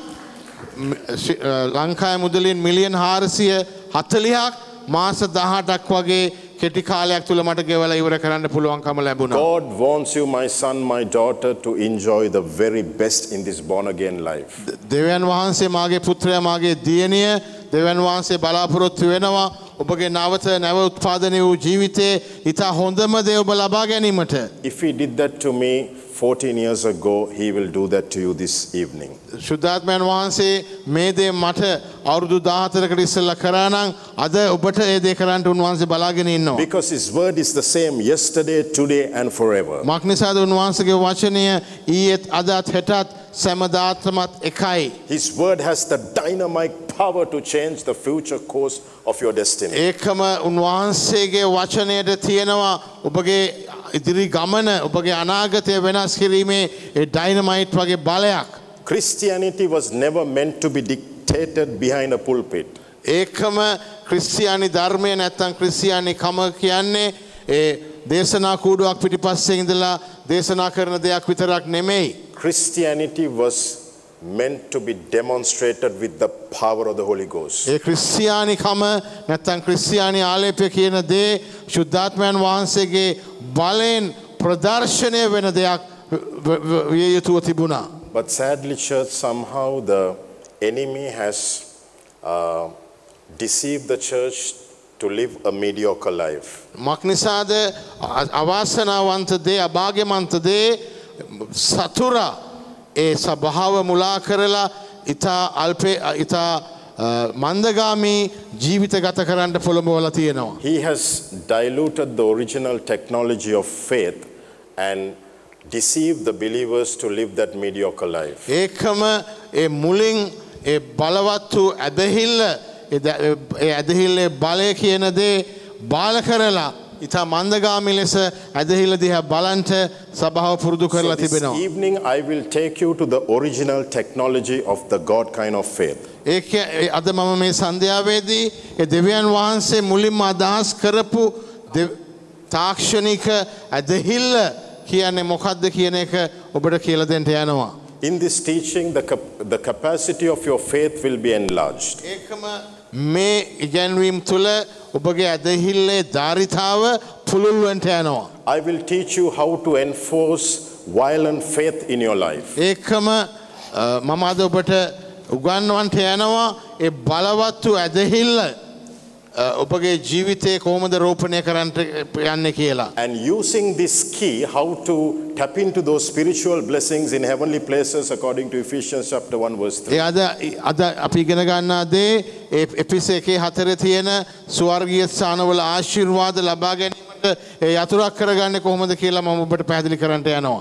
ම- ශි- අ, ලංකාය මුදලින් මිලියන් හාරසිය හත්තලිහක් මාස දහටක් වගේ කෙටි කාලයක් තුළ මට ගෙවල ඉවර කරන්න පුළුවන්කම ලැබුණා. God wants you, my son, my daughter, to enjoy the very best in this born again life. දෙවන් වහන්සේ මාගේ පුත්‍රය මාගේ දියණිය දෙවන් වහන්සේ බලාපොරොත්තු වෙනවා ඔබගේ නවත නැව උත්පාදනය වූ ජීවිතයේ ඉතා හොඳම දේ ඔබ ලබා ගැනීමට. If he did that to me 14 years ago, he will do that to you this evening. ශුද්ධාත්මයන් වහන්සේ මේ දේ මට අවුරුදු දාහතරකට ඉස්සල්ල කරානං අද ඔබට ඒ දේ කරන්නට උන්වහන්සේ බලාගෙන ඉන්නවා. Because his word is the same yesterday, today, and forever. මක්නිසාද උන්වහන්සගේ වචනය ඊයත් අදත් හෙටත් සැමදාත්‍රමත් එකයි. His word has the dynamite power to change the future course of your destiny. ඒකම උන්වහන්සේගේ වචනයට තියෙනවා ඔබගේ ඉදිරි ගමන ඔබගේ අනාගතය වෙනස් කිරීමේ ඒ ඩයිනමයිට් වගේ බලයක්. Christianity was never meant to be dictated behind a pulpit. ඒකම ක්‍රිස්තියානි ධර්මය නැත්තං ක්‍රිස්තියානි කම කියන්නේ ඒ දේශනා කූඩුවක් පිටිපස්සේ ඉඳලා දේශනා කරන දෙයක් විතරක් නෙමෙයි. Christianity was meant to be demonstrated with the power of the Holy Ghost. ඒ ක්‍රිස්තියානි කම නැත්තං ක්‍රිස්තියානි ආලේපය කියන දේ ශුද්ධාත්මයන් වහන්සේගේ බලයෙන් ප්‍රදර්ශනය වෙන දෙයක් විය යුතුව තිබුණා. But sadly, church, somehow the enemy has uh, deceived the church to live a mediocre life. මක්නිසාද අවාසනාවන්ත දේ අභාග්‍යමන්ත දේ සතුරා ඒ සභාව මුලා කරලා ඉතා අල්පේ ඉතා මන්දගාමී ජීවිත ගත කරන්නට පොළඹවල තියෙනවා. He has diluted the original technology of faith and deceived the believers to live that mediocre life. ඒකම ඒ මුලින් ඒ බලවත්තු ඇදහිල්ල ඒ ඇදහිල්ලේ බලය කියන දේ බාල කරලා ඉතා මන්දගාමි ලෙස ඇදහිල්ල දිහ බලන්ට සභාව පුරුදු කරලා තිබෙනවා. evening, I will take you to the original technology of the God kind of faith. ඒක අද මම මේ සන්ධ්‍යාවේදී ඒ දෙවියන් වහන්සේ මුලින්ම අදහස් කරපු තාක්ෂණික ඇදහිල්ල කියන්නේ මොකක්ද කියන එක ඔබට කියල දෙන්ට යනවා. In this teaching, the, the capacity of your faith will be enlarged. ඒකම මේ ඉගැන්වීම් තුළ ඔබගේ ඇදහිල්ලේ ධාරිතාව පුළුල්ුවන්ට යනවා. I will teach you how to enforce violent faith in your life. ඒකම මම අද ඔබට උගන්වන්ට යනවා ඒ බලවත්තු ඇදහිල්ල අ, ඔබගේ ජීවිතය කෝමද රෝපණය කරන්නට යන්න කියලා. And using this key, how to tap into those spiritual blessings in heavenly places according to Ephesians chapter 1 verse 3. ඒ අද අද අපි ඉගෙන ගන්නා දේ ඒ එපිස එකේ හතර තියෙන ස්වර්ගීය ස්ථානවල ආශිර්වාද ලබා ගැනීමට ඒ යතුරක් කරගන්න කොහොමද කියලා මම ඔබට පැහැදිලි කරන්නට යනවා.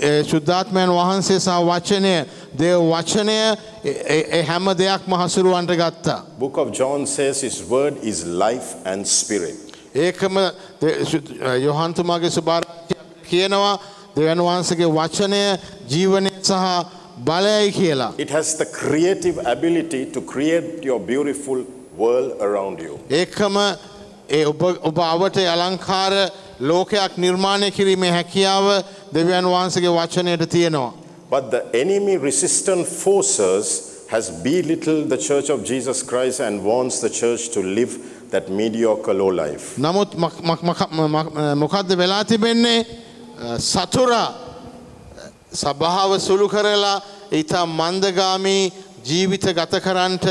ශුද්ධාත්මයන් වහන්සේ සහ වචනය දේව වචනය හැම දෙයක්ම හසුරුවන්ට ගත්තා. Book of John says his word is life and spirit. ඒකම යොහන්තුමාගේ සුභාරච්චි කියනවා දෙවන් වහන්සගේ වචනය ජීවනය සහ බලයයි කියලා. It has the creative ability to create your beautiful world around you. ඒකම ඒ ඔබ ඔබ අවට අලංකාර ලෝකයක් නිර්මාණය කිරීමේ හැකියාව දෙවියන් වහන්සගේ වචනයට තියෙනවා. But the enemy resistant forces has belittled the church of Jesus Christ and wants the church to live that mediocre low life. නමුත් මක්- මක්- මක- මක්- මොකක්ද වෙලා තිබෙන්නේ සතුරා සභාව සුළු කරලා ඉතා මන්දගාමී ජීවිත ගත කරන්ට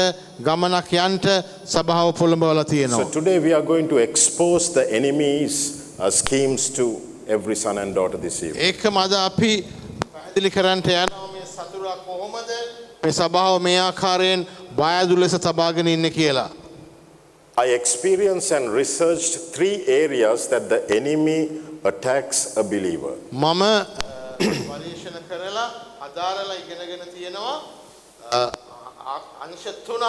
ගමනක් යන්ට සභාව පොළඹවල So තියෙනවා. today we are going to expose the enemy's uh, schemes to every son and daughter this evening. ඒක මද අපි පැදිලි කරන්ට යනවා මේ සතුරා කොහොමද මේ සභාව මේ ආකාරයෙන් බයදු ලෙස තබාගෙන ඉන්න කියලා. I experienced and researched three areas that the enemy attacks a believer. මම පරීක්ෂණ [COUGHS] කරලා අදාරලා ඉගෙනගෙන තියෙනවා අ, අ- අංශ තුනක්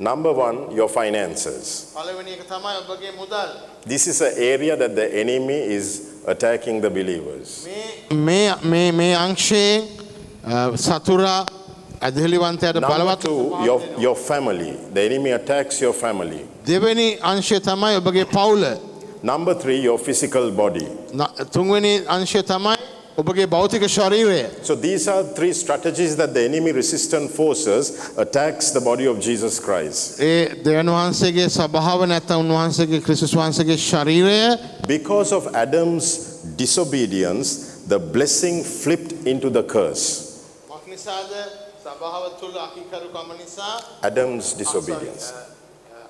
Number one, your finances. This is an area that the enemy is attacking the believers. Number two, your, your family. The enemy attacks your family. Number three, your physical body. න- තුන්වෙනි අංශය තමයි ඔබගේ භෞතික ශරීරය. So these are three strategies that the enemy resistant forces attacks the body of Jesus Christ. ඒ දෙවන් වහන්සේගේ සභාව නැත්ත උන්වහන්සේගේ ක්‍රිස්තුස් වහන්සගේ ශරීරය Because of Adam's disobedience, the blessing flipped into the curse. මක්නිසාද සභාව තුළ අකිකරුකම නිසා Adam's disobedience.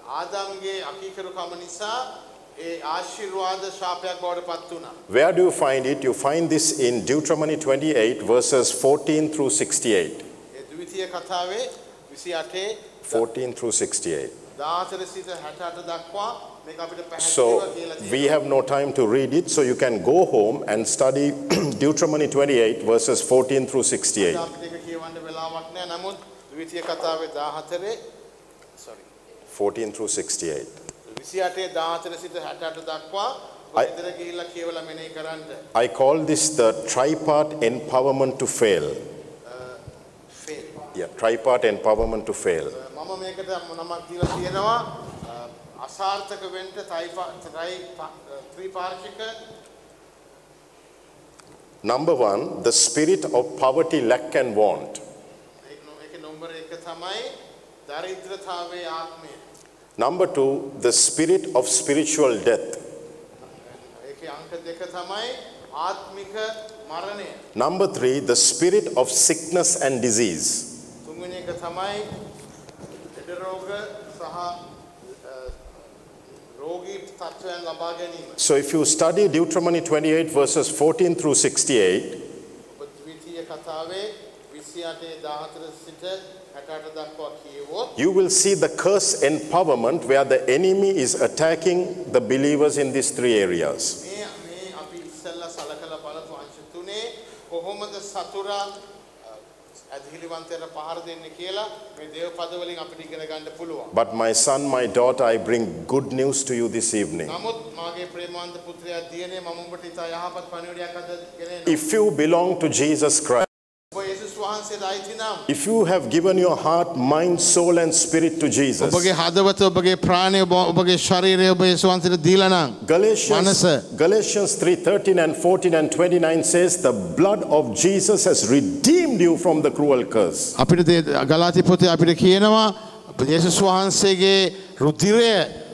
ආදම්ගේ අකිකරුකම නිසා Where do you find it? You find this in Deuteronomy 28 verses 14 through 68. 14 through 68. So we have no time to read it, so you can go home and study [CLEARS THROAT] Deuteronomy 28 verses 14 through 68. Fourteen through sixty-eight. 28 14 සිට 68 දක්වා I- ඉදිරිය ගිහිල්ලා කියවලා මෙනෙහි කරන්න. I call this the tripart empowerment to fail. fail. Yeah, tripart empowerment to fail. මම මේකට නමක් දීලා තියෙනවා අ, අසාර්ථක වෙන්න ත්‍රිපා- ත්‍රිපා- ත්‍රිපාර්ශ්වික Number one, the spirit of poverty, lack, and want. ඒක නො- ඒක නම්බර් 1 තමයි දරිද්‍රතාවයේ ආත්මය. Number two, the spirit of spiritual death. Number three, the spirit of sickness and disease. So if you study Deuteronomy 28 verses 14 through 68, ඔබ ද්විතීය කතාවේ 28 14 සිට 68 දක්වා කියවොත් you will see the curse empowerment where the enemy is attacking the believers in these three areas. මේ මේ අපි ඉස්සෙල්ලා සලකලා බලපු අංශ තුනේ කොහොමද සතුරා අ, ඇදහිලිවන්තයට පහර දෙන්නේ කියලා මේ දේව පද වලින් අපිට ඉගෙන ගන්න පුළුවන්. But my son, my daughter, I bring good news to you this evening. නමුත් මාගේ ප්‍රේමාන්ත පුත්‍රයා දියනේ මම ඔබට ඉතා යහපත් පණිවිඩයක් අද ගෙනෙනවා. If you belong to Jesus Christ, if you have given your heart, mind, soul, and spirit to Jesus, ඔබගේ හදවත ඔබගේ ප්‍රාණය ඔබ ඔබගේ ශරීරය ඔබ යේසුස් වහන්සේට දීලා නම් Galatians, Manasa. Galatians 3 13 and 14 and 29 says, The blood of Jesus has redeemed you from the cruel curse. අපිට දේ- ගලාති පොතේ අපිට කියනවා යේසුස් වහන්සේගේ රුධිරය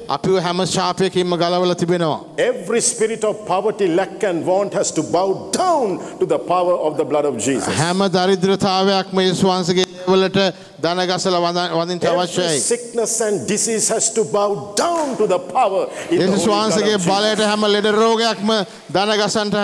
අපිව හැම ශාපයකින්ම ගලවලා තිබෙනවා. Every spirit of poverty, lack, and want has to bow down to the power of the blood of Jesus. හැම දරිද්‍රතාවයක්ම යේසුස් වහන්සේගේ දේවලට දනගසලා වඳ- වඳින්න Every අවශ්‍යයි. sickness and disease has to bow down to the power යේසුස් වහන්සේගේ. බලයට හැම ලෙඩ රෝගයක්ම දනගසන්ට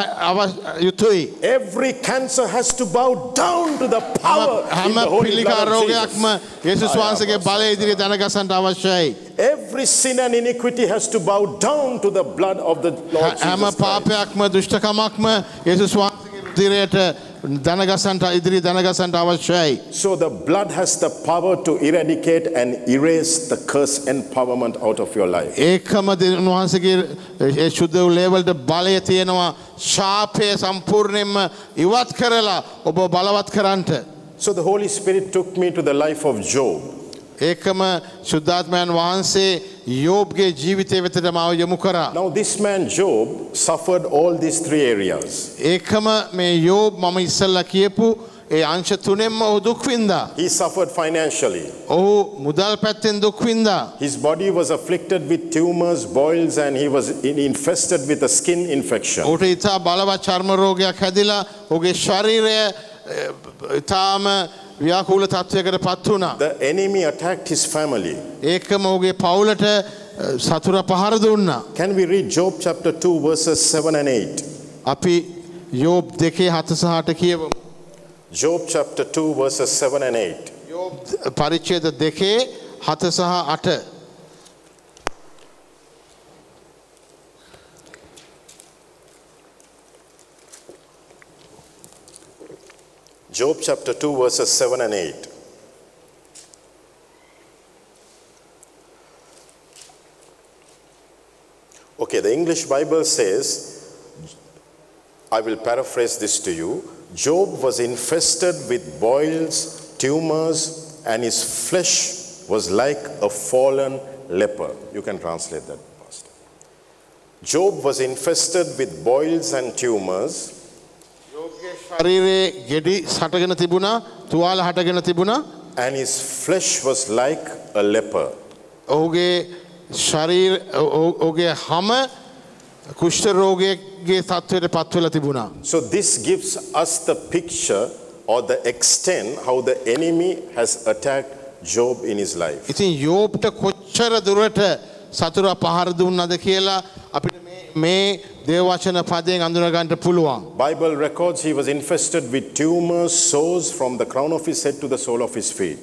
යුතුයි. Every cancer has to bow down to the power හැම හැම පිළිකා රෝගයක්ම. යේසුස් වහන්සේගේ බලය ඉදිරියේ දනගසන්ට අවශ්‍යයි. Every sin and iniquity has to bow down to the blood of the Lord හැම Jesus Christ. පාපයක්ම දුෂ්ටකමක්ම යේසුස් වහන්සේගේ රුධිරයට දැනගසන්ට ඉදිරි දැනගසන්ට අවශ්‍යයි. So the blood has the power to eradicate and erase the curse empowerment out of your life. ඒකම උන්වහන්සගේ ඒ ශුද්ධ වූ ලේවලට බලය තියෙනවා ශාපය සම්පූර්ණයෙන්ම ඉවත් කරලා ඔබ බලවත් කරන්ට. So the Holy Spirit took me to the life of Job. ඒකම ශුද්ධාත්මයන් වහන්සේ යෝබ්ගේ ජීවිතය වෙතට මාව යොමු කරා. Now this man Job suffered all these three areas. ඒකම මේ යෝබ් මම ඉස්සල්ල කියපු ඒ අංශ තුනෙන්ම ඔහු දුක්වින්දා. He suffered financially. ඔහු මුදල් පැත්තෙන් දුක්වින්දා. His body was afflicted with tumors, boils, and he was in- infested with a skin infection. ඔහුට ඉතා බලවත් චර්ම රෝගයක් හැදිලා ඔහුගේ ශරීරය ඉතාම ව්‍යාකූල තත්ත්වයකට පත් වුණා. The enemy attacked his family. ඒකම ඔහුගේ පවුලට සතුර පහර දුන්නා. Can we read Job chapter 2, verses 7 and 8? අපි යෝබ් දෙකේ හත සහට කියවමු. Job chapter 2, verses 7 and 8. යෝබ් පරිච්ඡේද දෙකේ හත සහ අට. Job chapter 2, verses 7 and 8. Okay, the English Bible says, I will paraphrase this to you Job was infested with boils, tumors, and his flesh was like a fallen leper. You can translate that, Pastor. Job was infested with boils and tumors ශරීරයේ ගෙඩි සටගෙන තිබුණා තුවාල හටගෙන තිබුණා and his flesh was like a leper. ඔහුගේ ශරීර ඔහු- ඔහු- ඔහුගේ හම කුෂ්ඨ රෝගයගේ තත්ත්වයට පත්වෙලා තිබුණා. So, this gives us the picture or the extent how the enemy has attacked Job in his life. ඉතින් යෝබ්ට කොච්චර දුරට සතුර පහර දුන්නද කියලා අපිට මේ- මේ දේවචන පදයෙන් අඳුනගන්නට පුළුවන්. Bible records he was infested with tumors, sores from the crown of his head to the sole of his feet.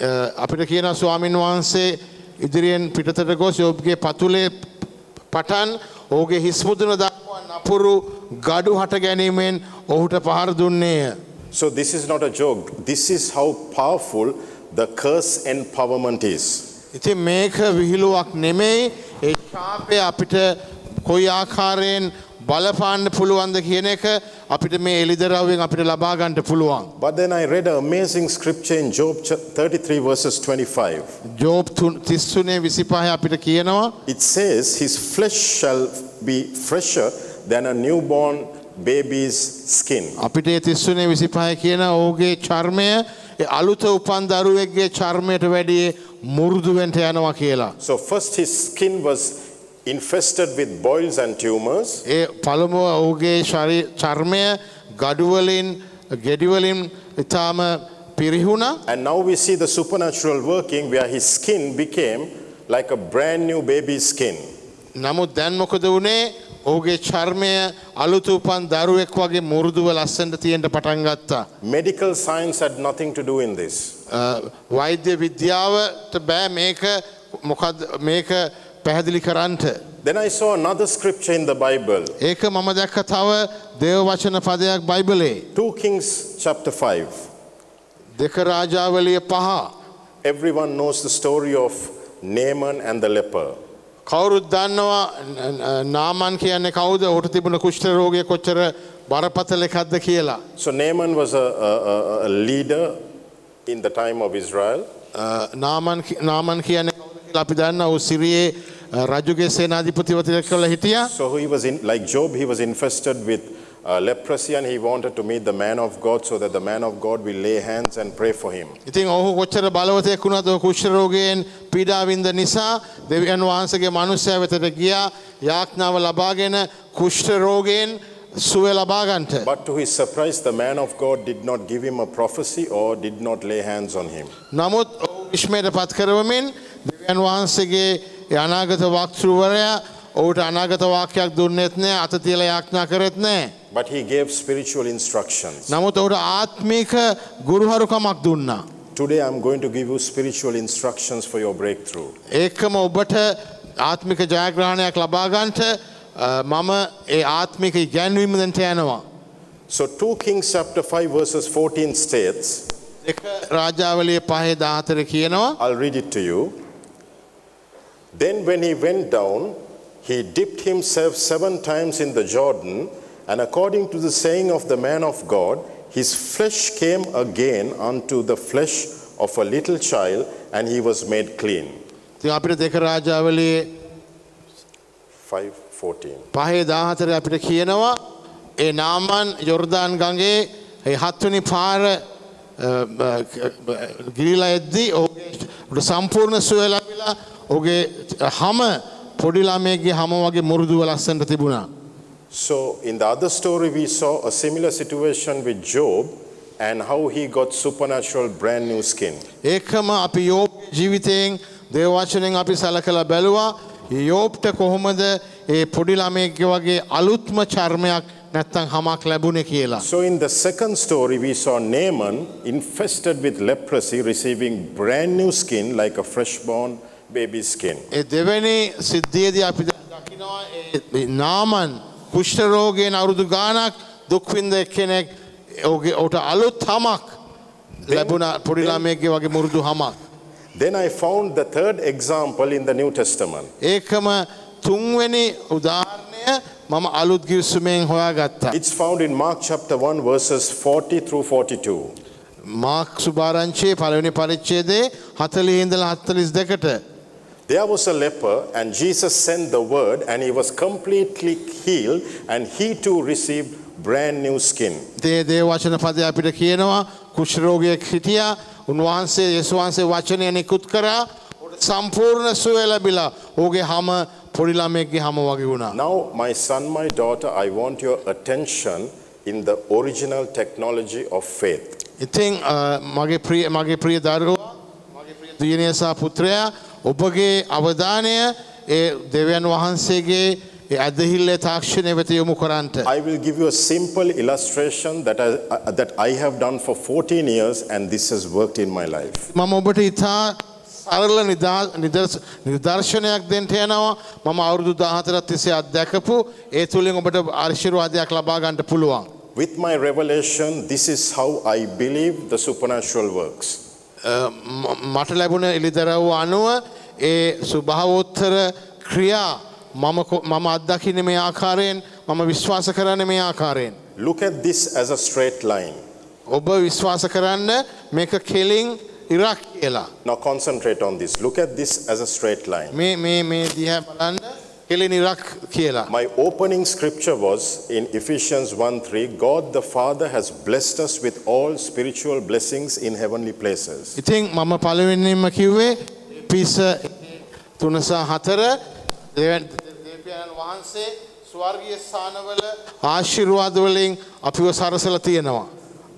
අ, අපිට කියන ස්වාමින් වහන්සේ ඉදිරියෙන් පිටතට ගොස් යෝබ්ගේ පතුලේ පටන් ඕගේ හිස්මුදුන දක්වා නපුරු ගඩු හට ගැනීමෙන් ඔහුට පහර දුන්නේය. So, this is not a joke. This is how powerful the curse empowerment is. ඉතින් මේක විහිළුවක් නෙමෙයි ඒ ශාපය අපිට කොයි ආකාරයෙන් බලපාන්න පුළුවන්ද කියන එක අපිට මේ එළිදරව්වෙන් අපිට ලබා ගන්නට පුළුවන්. But then I read an amazing scripture in Job ch- 33, verses 25. Job තිස්සුනේ විසිපහ අපිට කියනවා It says, His flesh shall be fresher than a newborn baby's skin. අපිට ඒ තිස්සුනේ විසිපහ කියන ඔහුගේ චර්මය අලුත උපන් දරුවෙක්ගේ චර්මයට වැඩිය මුරුදුවෙන්ට යනවා කියලා. So, first, his skin was infested with boils and tumors. ඒ පළමුව ඔහුගේ ශරී- චර්මය ගඩුවලින් ගෙඩිවලින් ඉතාම පිරිහුණ And now we see the supernatural working where his skin became like a brand new baby's skin. නමුත් දැන් මොකද වුණේ ඔහුගේ චර්මය අලුතු උපන් දරුවෙක් වගේ මුරුදුව ලස්සන්ට තියෙන්ට පටන් ගත්තා. Medical science had nothing to do in this. අ, වෛද්‍ය විද්‍යාවට බෑ මේක මොකද මේක පැහැදිලි කරන්ට. Then I saw another scripture in the Bible, ඒක මම දැක්ක තව දේව වචන පදයක් බයිබලේ. 2 Kings chapter 5. දෙක රාජාවලිය පහ. Everyone knows the story of Naaman and the leper. කවුරුත් දන්නවා නාමන් කියන්නේ කවුද ඔහුට තිබුණ කුෂ්ඨ රෝගය කොච්චර බරපතල එකක්ද කියලා. So Naaman was a, a, a, leader in the time of Israel. Naaman Naaman කියන්නේ කවුද කියලා අපි දන්න ඔහු සිරියේ රජුගේ සේනාධිපතිවතියක් කළ හිටියා. So he was in, like Job, he was infested with uh, leprosy and he wanted to meet the man of God so that the man of God will lay hands and pray for him. ඉතින් ඔහු කොච්චර බලවතයෙක් වුණත් ඔහු කුෂ්ඨ රෝගයෙන් පීඩාවින්ද නිසා දෙවියන් වහන්සේගේ මනුස්සයා වෙතට ගියා යාඥාව ලබාගෙන කුෂ්ඨ රෝගයෙන් සුවය ලබා ගන්නට. But to his surprise, the man of God did not give him a prophecy or did not lay hands on him. නමුත් ඔහු විශ්මයට පත් කරවමින් දෙවියන් වහන්සේගේ අනාගත වක්තෘවරයා ඔහුට අනාගත වාක්‍යයක් දුන්නෙත් නෑ අත තියලා යාඥා කරෙත් නෑ. But he gave spiritual instructions. නමුත් ඔහුට ආත්මික ගුරුහරුකමක් දුන්නා. Today I'm going to give you spiritual instructions for your breakthrough. ඒකම ඔබට ආත්මික ජයග්‍රහණයක් ලබා ගන්නට මම ඒ ආත්මික ඉගැන්වීම දැන්ට යනවා. So 2 Kings chapter 5 verses 14 states, දෙක රාජාවලිය පහේ දාහතර කියනවා I'll read it to you. Then when he went down, he dipped himself seven times in the Jordan, and according to the saying of the man of God, his flesh came again unto the flesh of a little child, and he was made clean. ඉතින් අපිට දෙක රාජාවලියේ 514. පහේ දාහතර අපිට කියනවා ඒ නාමන් යොර්දාන් ගගේ ඒ හත්වනි පාර ගිරිලා එද්දී ඔහුට සම්පූර්ණ සුවය ලැබිලා ඔහුගේ හම පොඩි ළමයෙක්ගේ හම වගේ මුරුදුව ලස්සනට තිබුණා. So, in the other story, we saw a similar situation with Job and how he got supernatural brand new skin. ඒකම අපි යෝබ් ජීවිතයෙන් දේවචනයෙන් අපි සලකලා බැලුවා යෝබ්ට කොහොමද ඒ පොඩි ළමයෙක්ගේ වගේ අලුත්ම චර්මයක් නැත්තම් හමක් ලැබුණේ කියලා. So, in the second story, we saw Naaman infested with leprosy receiving brand new skin like a freshborn baby skin. ඒ දෙවැනි සිද්ධියේදී අපි දකිනවා ඒ නාමන් කුෂ්ඨරෝගයෙන් අවුරුදු ගානක් දුක්වින්ද කෙනෙක් ඔහුගේ ඔහුට අලුත් හමක් ලැබුණ පොඩි ළමයෙක්ගේ වගේ මුරුදු හමක්. Then I found the third example in the New Testament. ඒකම තුන්වෙනි උදාහරණය මම අලුත් ගිවිසුමෙන් හොයාගත්තා. It's found in Mark chapter 1, verses 40 through 42. Mark සුභාරංචයේ පළවෙනි පරිච්ඡේදයේ 40 ඉඳලා 42ට There was a leper, and Jesus sent the word, and he was completely healed, and he too received brand new skin. දේ දේ වචන පදය අපිට කියනවා කුෂ්රෝගයක් හිටියා උන්වහන්සේ යේසු වහන්සේ වචනය නිකුත් කරා සම්පූර්ණ සුවය ලැබිලා ඔහුගේ හම පොඩි ළමයෙක්ගේ හම වගේ වුණා. Now, my son, my daughter, I want your attention in the original technology of faith. ඉතින් අ, මගේ ප්‍රිය මගේ ප්‍රිය දරුවා මගේ ප්‍රිය දියණිය සහ පුත්‍රයා ඔබගේ අවධානය ඒ දෙවියන් වහන්සේගේ ඒ ඇදහිල්ලේ තාක්ෂණය වෙත යොමු කරන්නට. I will give you a simple illustration that I, uh, that I have done for 14 years, and this has worked in my life. සරල නිදා- නිදර්ශ- නිදර්ශනයක් දෙන්ට යනවා මම අවුරුදු දාහතරත් තිසේ අත්දැකපු ඒ තුළින් ඔබට ආශිර්වාදයක් ලබා ගන්නට පුළුවන්. With my revelation, this is how I believe the supernatural works. මට ලැබුණ එළිදරව් අනුව ඒ සුභාවෝත්තර ක්‍රියා මම අත්දකින මේ ආකාරයෙන් මම විශ්වාස කරන්න මේ ආකාරයෙන්. Look at this as a straight line. ඔබ විශ්වාස කරන්න මේක කෙලින් ඉරක් කියලා. Now concentrate on this. Look at this as a straight line. මේ මේ මේ දිහැ බලන්න කෙලින් ඉරක් කියලා. My opening scripture was in Ephesians 1 3 God the Father has blessed us with all spiritual blessings in heavenly places. ඉතින් මම පළවෙනිම කිව්වේ පිස තුනස හතර දෙවන්- දෙවියන් වහන්සේ ස්වර්ගීය ස්ථානවල ආශිර්වාදවලින් අපිව සරසලා තියෙනවා.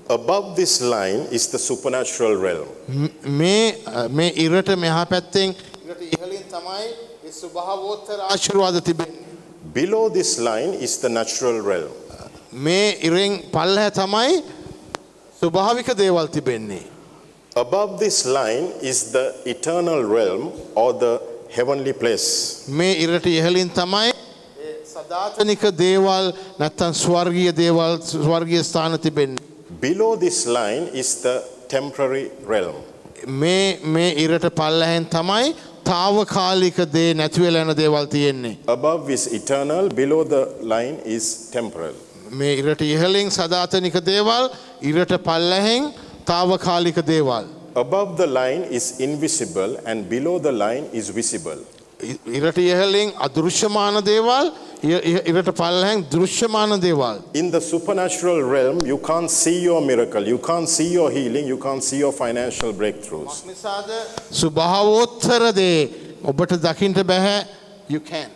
Above this line is the supernatural realm. ම- මේ අ, මේ ඉරට මෙහා පැත්තෙන් ඉරට ඉහලින් තමයි ඒ ස්වභාවෝත්තර ආශිර්වාද තිබෙන්නේ. Below this line is the natural realm. මේ ඉරෙන් පල්හැ තමයි ස්වභාවික දේවල් තිබෙන්නේ. Above this line is the eternal realm or the heavenly place. මේ ඉරට ඉහලින් තමයි ඒ සදාතනික දේවල් නැත්තන් ස්වර්ගීය දේවල් ස්වර්ගීය ස්ථාන තිබෙන්නේ. Below this line is the temporary realm. මේ මේ ඉරට පල්ලහැන් තමයි තාවකාලික දේ නැතිවෙල යන දේවල් තියෙන්නේ. Above is eternal, below the line is temporal. මේ ඉරට ඉහලින් සදාතනික දේවල් ඉරට පල්ලහෙන් තාවකාලික දේවල්. Above the line is invisible and below the line is visible. ඉරට ඉහලින් අදෘශ්‍යමාන දේවල් ඉරට පල්ලහැන් දෘශ්‍යමාන දේවල්. In the supernatural realm, you can't see your miracle, you can't see your healing, you can't see your financial breakthroughs. නිසාද ස්වභාවෝත්තර දේ ඔබට දකිින්ට බැහැ you can.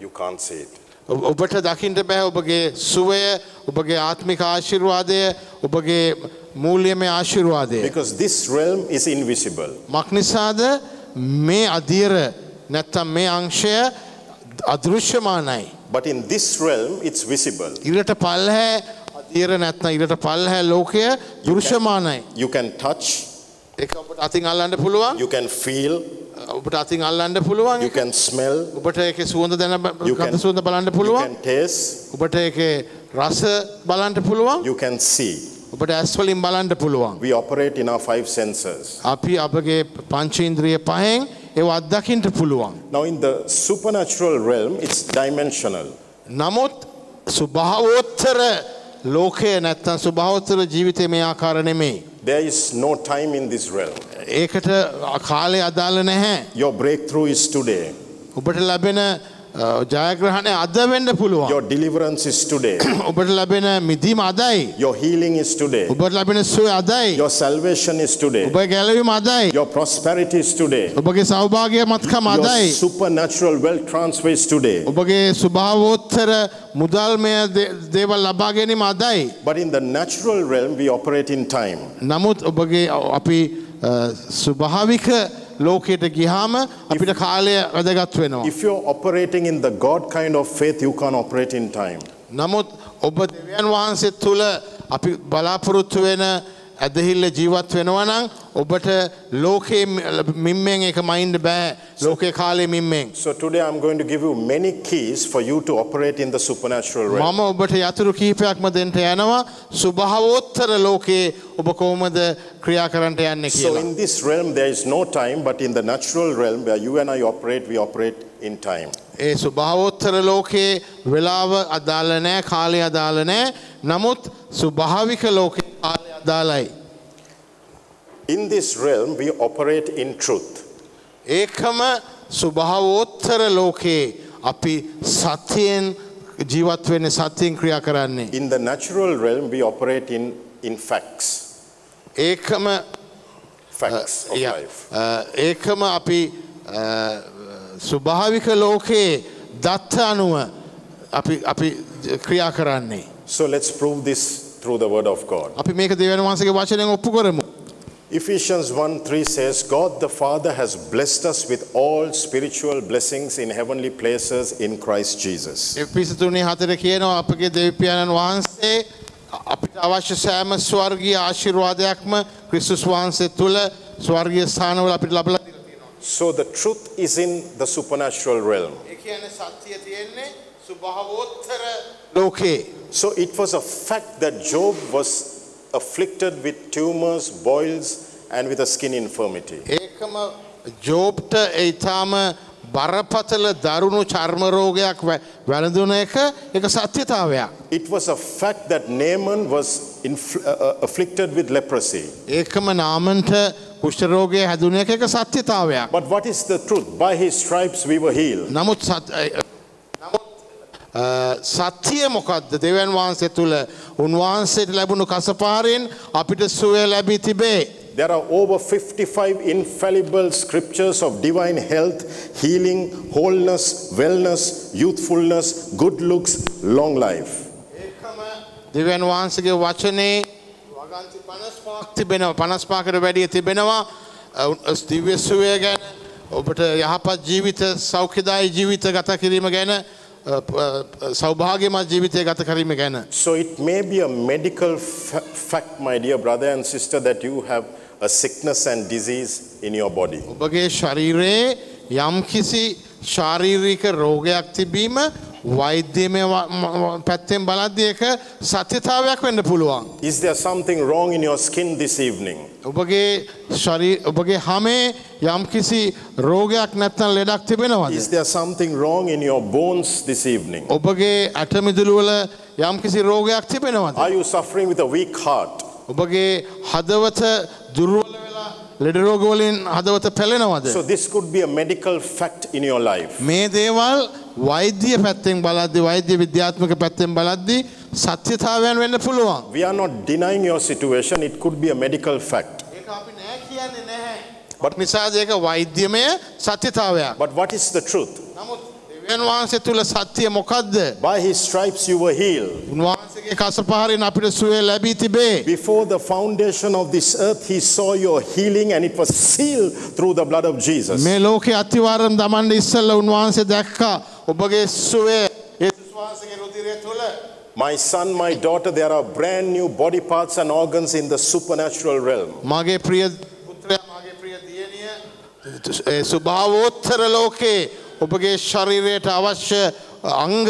You can't see it. ඔබ- ඔබට දකිින්ට බැහැ ඔබගේ සුවය ඔබගේ ආත්මික ආශිර්වාදය ඔබගේ මූල්‍යමය ආශිර්වාදය. Because this realm is invisible. මක්නිසාද මේ අධීර නැත්තම් මේ අංශය අදෘශ්‍යමානයි. But in this realm, it's visible. ඉරට පල්හැ අධීර නැත්න ඉරට පල්හැ ලෝකය දෘශ්‍යමානයි. You can touch, එක ඔබට අතින් අල්ලන්න පුළුවන් you can feel, ඔබට අතින් අල්ලන්න පුළුවන් you can smell, ඔබට එක සුවඳ දැන You ගඳ සුවඳ බලන්න you පුළුවන් can taste, ඔබට එක රස බලන්ට පුළුවන් You can see. ඔබට ඇස්වලින් බලන්ට පුළුවන්. We operate in our five senses. අපි අපගේ පංචේන්ද්‍රිය පහෙන් ඒව අත්දකින්ට පුළුවන්. Now, in the supernatural realm, it's dimensional. නමුත් සුභාවෝත්තර ලෝකය නැත්තන් සුභාවෝත්තර ජීවිතය මේ ආකාර නෙමෙයි. There is no time in this realm. ඒකට කාලය අදාළ නැහැ. Your breakthrough is today. ඔබට ලැබෙන ජයග්‍රහණය අද වෙන්න පුළුවන්. Your deliverance is today. [CLEARS THROAT] ඔබට ලැබෙන මිදීම අදයි. Your healing is today. ඔබට ලැබෙන සුව අදයි. Your salvation is today. ඔබ ගැලවීම අදයි. Your prosperity is today. ඔබගේ සෞභාගය මත්කම Your අදයි. supernatural wealth transfer is today. ඔබගේ ස්වභාවෝත්තර මුදල්මය දේවල් ලබා ගැනීම අදයි. But in the natural realm, we operate in time. නමුත් ඔබගේ අපි අ, ස්වභාවික ලෝකයට ගිහාම අපිට කාලය වැදගත් වෙනවා. If you're operating in the God kind of faith, you can't operate in time. නමුත් ඔබ දෙවියන් වහන්සේ තුළ අපි බලාපොරොත්තු වෙන ඇදහිල්ල ජීවත් වෙනවනං ඔබට ලෝකයේ මිම්මෙන් එක මයින්ඩ බෑ ලෝකය කාලේ මිම්මෙන්. So today I'm going to give you many keys for you to operate in the supernatural realm. මම ඔබට යතුරු කීපයක්ම දෙන්ට යනවා සුභහවෝත්තර ලෝකයේ ඔබ කෝමද ක්‍රියා කරන්නට යන්න So කියලා. in this realm, there is no time, but in the natural realm where you and I operate, we operate in time. ඒ සුභාවෝත්තර ලෝකයේ වෙලාව අදාළ නෑ කාලය අදාළ නෑ නමුත් සුභාවික ලෝකයේ කාලය අදාළයි. In this realm, we operate in truth. ඒකම සුභාවෝත්තර ලෝකයේ අපි සත්‍යයෙන් ජීවත් වෙන සත්‍යයෙන් ක්‍රියා කරන්නේ. In the natural realm, we operate in, in facts. ඒකම Facts of ය- life. අ, ඒකම අපි ස්වභාවික ලෝකයේ දත්ත අනුව අපි අපි ක්‍රියා කරන්නේ. So let's prove this through the word of God. අපි මේක දෙවන් වහන්සගේ වචනයෙන් ඔප්පු කරමු. Ephesians 1 3 says, God the Father has blessed us with all spiritual blessings in heavenly places in Christ Jesus. පිසතුනේ හතර කියනවා අපගේ දෙවිපාණන් වහන්සේ අපිට අවශ්‍ය සෑම ස්වර්ගීය ආශිර්වාදයක්ම ක්‍රිස්තුස් වහන්සේ තුළ ස්වර්ගීය ස්ථානවල අපිට ලබලා දීලා තියෙනවා. So the truth is in the supernatural realm. ඒ කියන්නේ සත්‍යය තියෙන්නේ සුභාවෝත්තර ලෝකේ. So it was a fact that Job was afflicted with tumors, boils, and with a skin infirmity. ඒකම ජෝබ්ට ඒතාම බරපතල දරුණු චර්ම රෝගයක් වැ- වැළඳුන එක එක සත්‍යතාවයක්. It was a fact that Naaman was uh, uh, afflicted with leprosy. ඒකම නාමන්ට කුෂ්ඨරෝගය හැදුන එක එක සත්‍යතාවයක්. But what is the truth? By his stripes we were healed. නමුත් සත්‍යය මොකක්ද දෙවන් වහන්සේ තුළ උන්වහන්සේට ලැබුණු කසපාරයෙන් අපිට සුවය ලැබී තිබේ. There are over 55 infallible scriptures of divine health, healing, wholeness, wellness, youthfulness, good looks, long life. ඒකම දෙවන් වහන්සගේ වචනේ වගන්ති පනස්පාක් තිබෙනවා පනස්පාකට වැඩිය තිබෙනවා ස්තිව්‍ය සුවය ගැන ඔබට යහපත් ජීවිත සෞඛ්‍යදායි ජීවිත ගත කිරීම ගැන අ, ප- අ, සෞභාග්‍යමත් ජීවිතය ගත කිරීම ගැන. So it may be a medical fa- fact, my dear brother and sister, that you have a sickness and disease in your body. ඔබගේ ශරීරයේ යම්කිසි ශාරීරික රෝගයක් තිබීම වෛද්‍යමය ව- ම- ම- පැත්තෙන් බලද්දී එක සත්‍යතාවයක් වෙන්න පුළුවන්. Is there something wrong in your skin this evening? ඔබගේ ශරී ඔබගේ හමේ යම්කිසි රෝගයක් නැත්තන් ලෙඩක් තිබෙනවද. Is there something wrong in your bones this evening? ඔබගේ ඇටමිදුළුවල යම්කිසි රෝගයක් තිබෙනවද. Are you suffering with a weak heart? ඔබගේ හදවත දුර්වල වෙලා ලෙඩරෝගවලින් හදවත පැලෙනවද. So this could be a medical fact in your life. මේ දේවල් වෛද්‍ය පැත්තෙන් බලද්දි වෛද්‍ය විද්‍යාත්මක පැත්තෙන් බලද්දි සත්‍යතාවයන් වෙන්න පුළුවන්. We are not denying your situation, it could be a medical fact. ඒක අපි නෑ කියන්නේ නැහැ. බට නිසා ඒක වෛද්‍යමය සත්‍යතාවයක්. But what is the truth? නමුත් දෙවියන් වහන්සේ තුළ සත්‍යය මොකක්ද. By his stripes you were healed. උන්වහන්සේගේ කසපහරින් අපිට සුවය ලැබී තිබේ. Before the foundation of this earth, he saw your healing and it was sealed through the blood of Jesus. මේ ලෝකෙ අතිවාරම් දමන්ඩ ඉස්සල්ල උන්වහන්සේ දැක්කා ඔබගේ සුවේ ඒසුස් වහන්සේගේ රුධිරය තුළ My son, my daughter, there are brand new body parts and organs in the supernatural realm. මගේ ප්‍රිය පුත්‍රයා මගේ ප්‍රිය දියණිය ඒ ස්වභාවෝත්තර ලෝකේ ඔබගේ ශරීරයට අවශ්‍ය අංග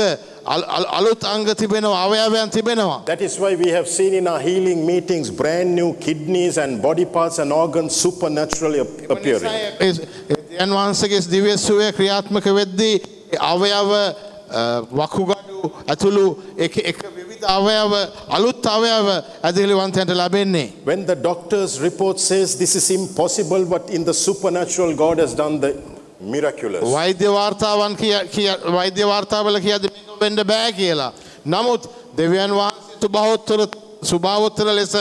අල්- අල්- අලුත් අංග තිබෙනවා අවයවයන් තිබෙනවා. That is why we have seen in our healing meetings brand new kidneys and body parts and organs supernaturally ap- appearing. ඒ- ඒ දෙයන් වහන්සේගේ දිව්‍ය සුවය ක්‍රියාත්මක වෙද්දී ඒ අවයව අ, වකුගඩු ඇතුළු එක එක විවිධ අවයව අලුත් අවයව ඇදිලිවන්තයන්ට ලැබෙන්නේ. When the doctor's report says this is impossible, but in the supernatural, God has done the miraculous. වෛද්‍ය වාර්තාවන් කිය කිය- වෛද්‍ය වාර්තාවල කියද මේක වෙන්න බෑ කියලා. නමුත් දෙවියන් වහන්සේ සුභාවෝත්තර සුභාවෝත්තර ලෙස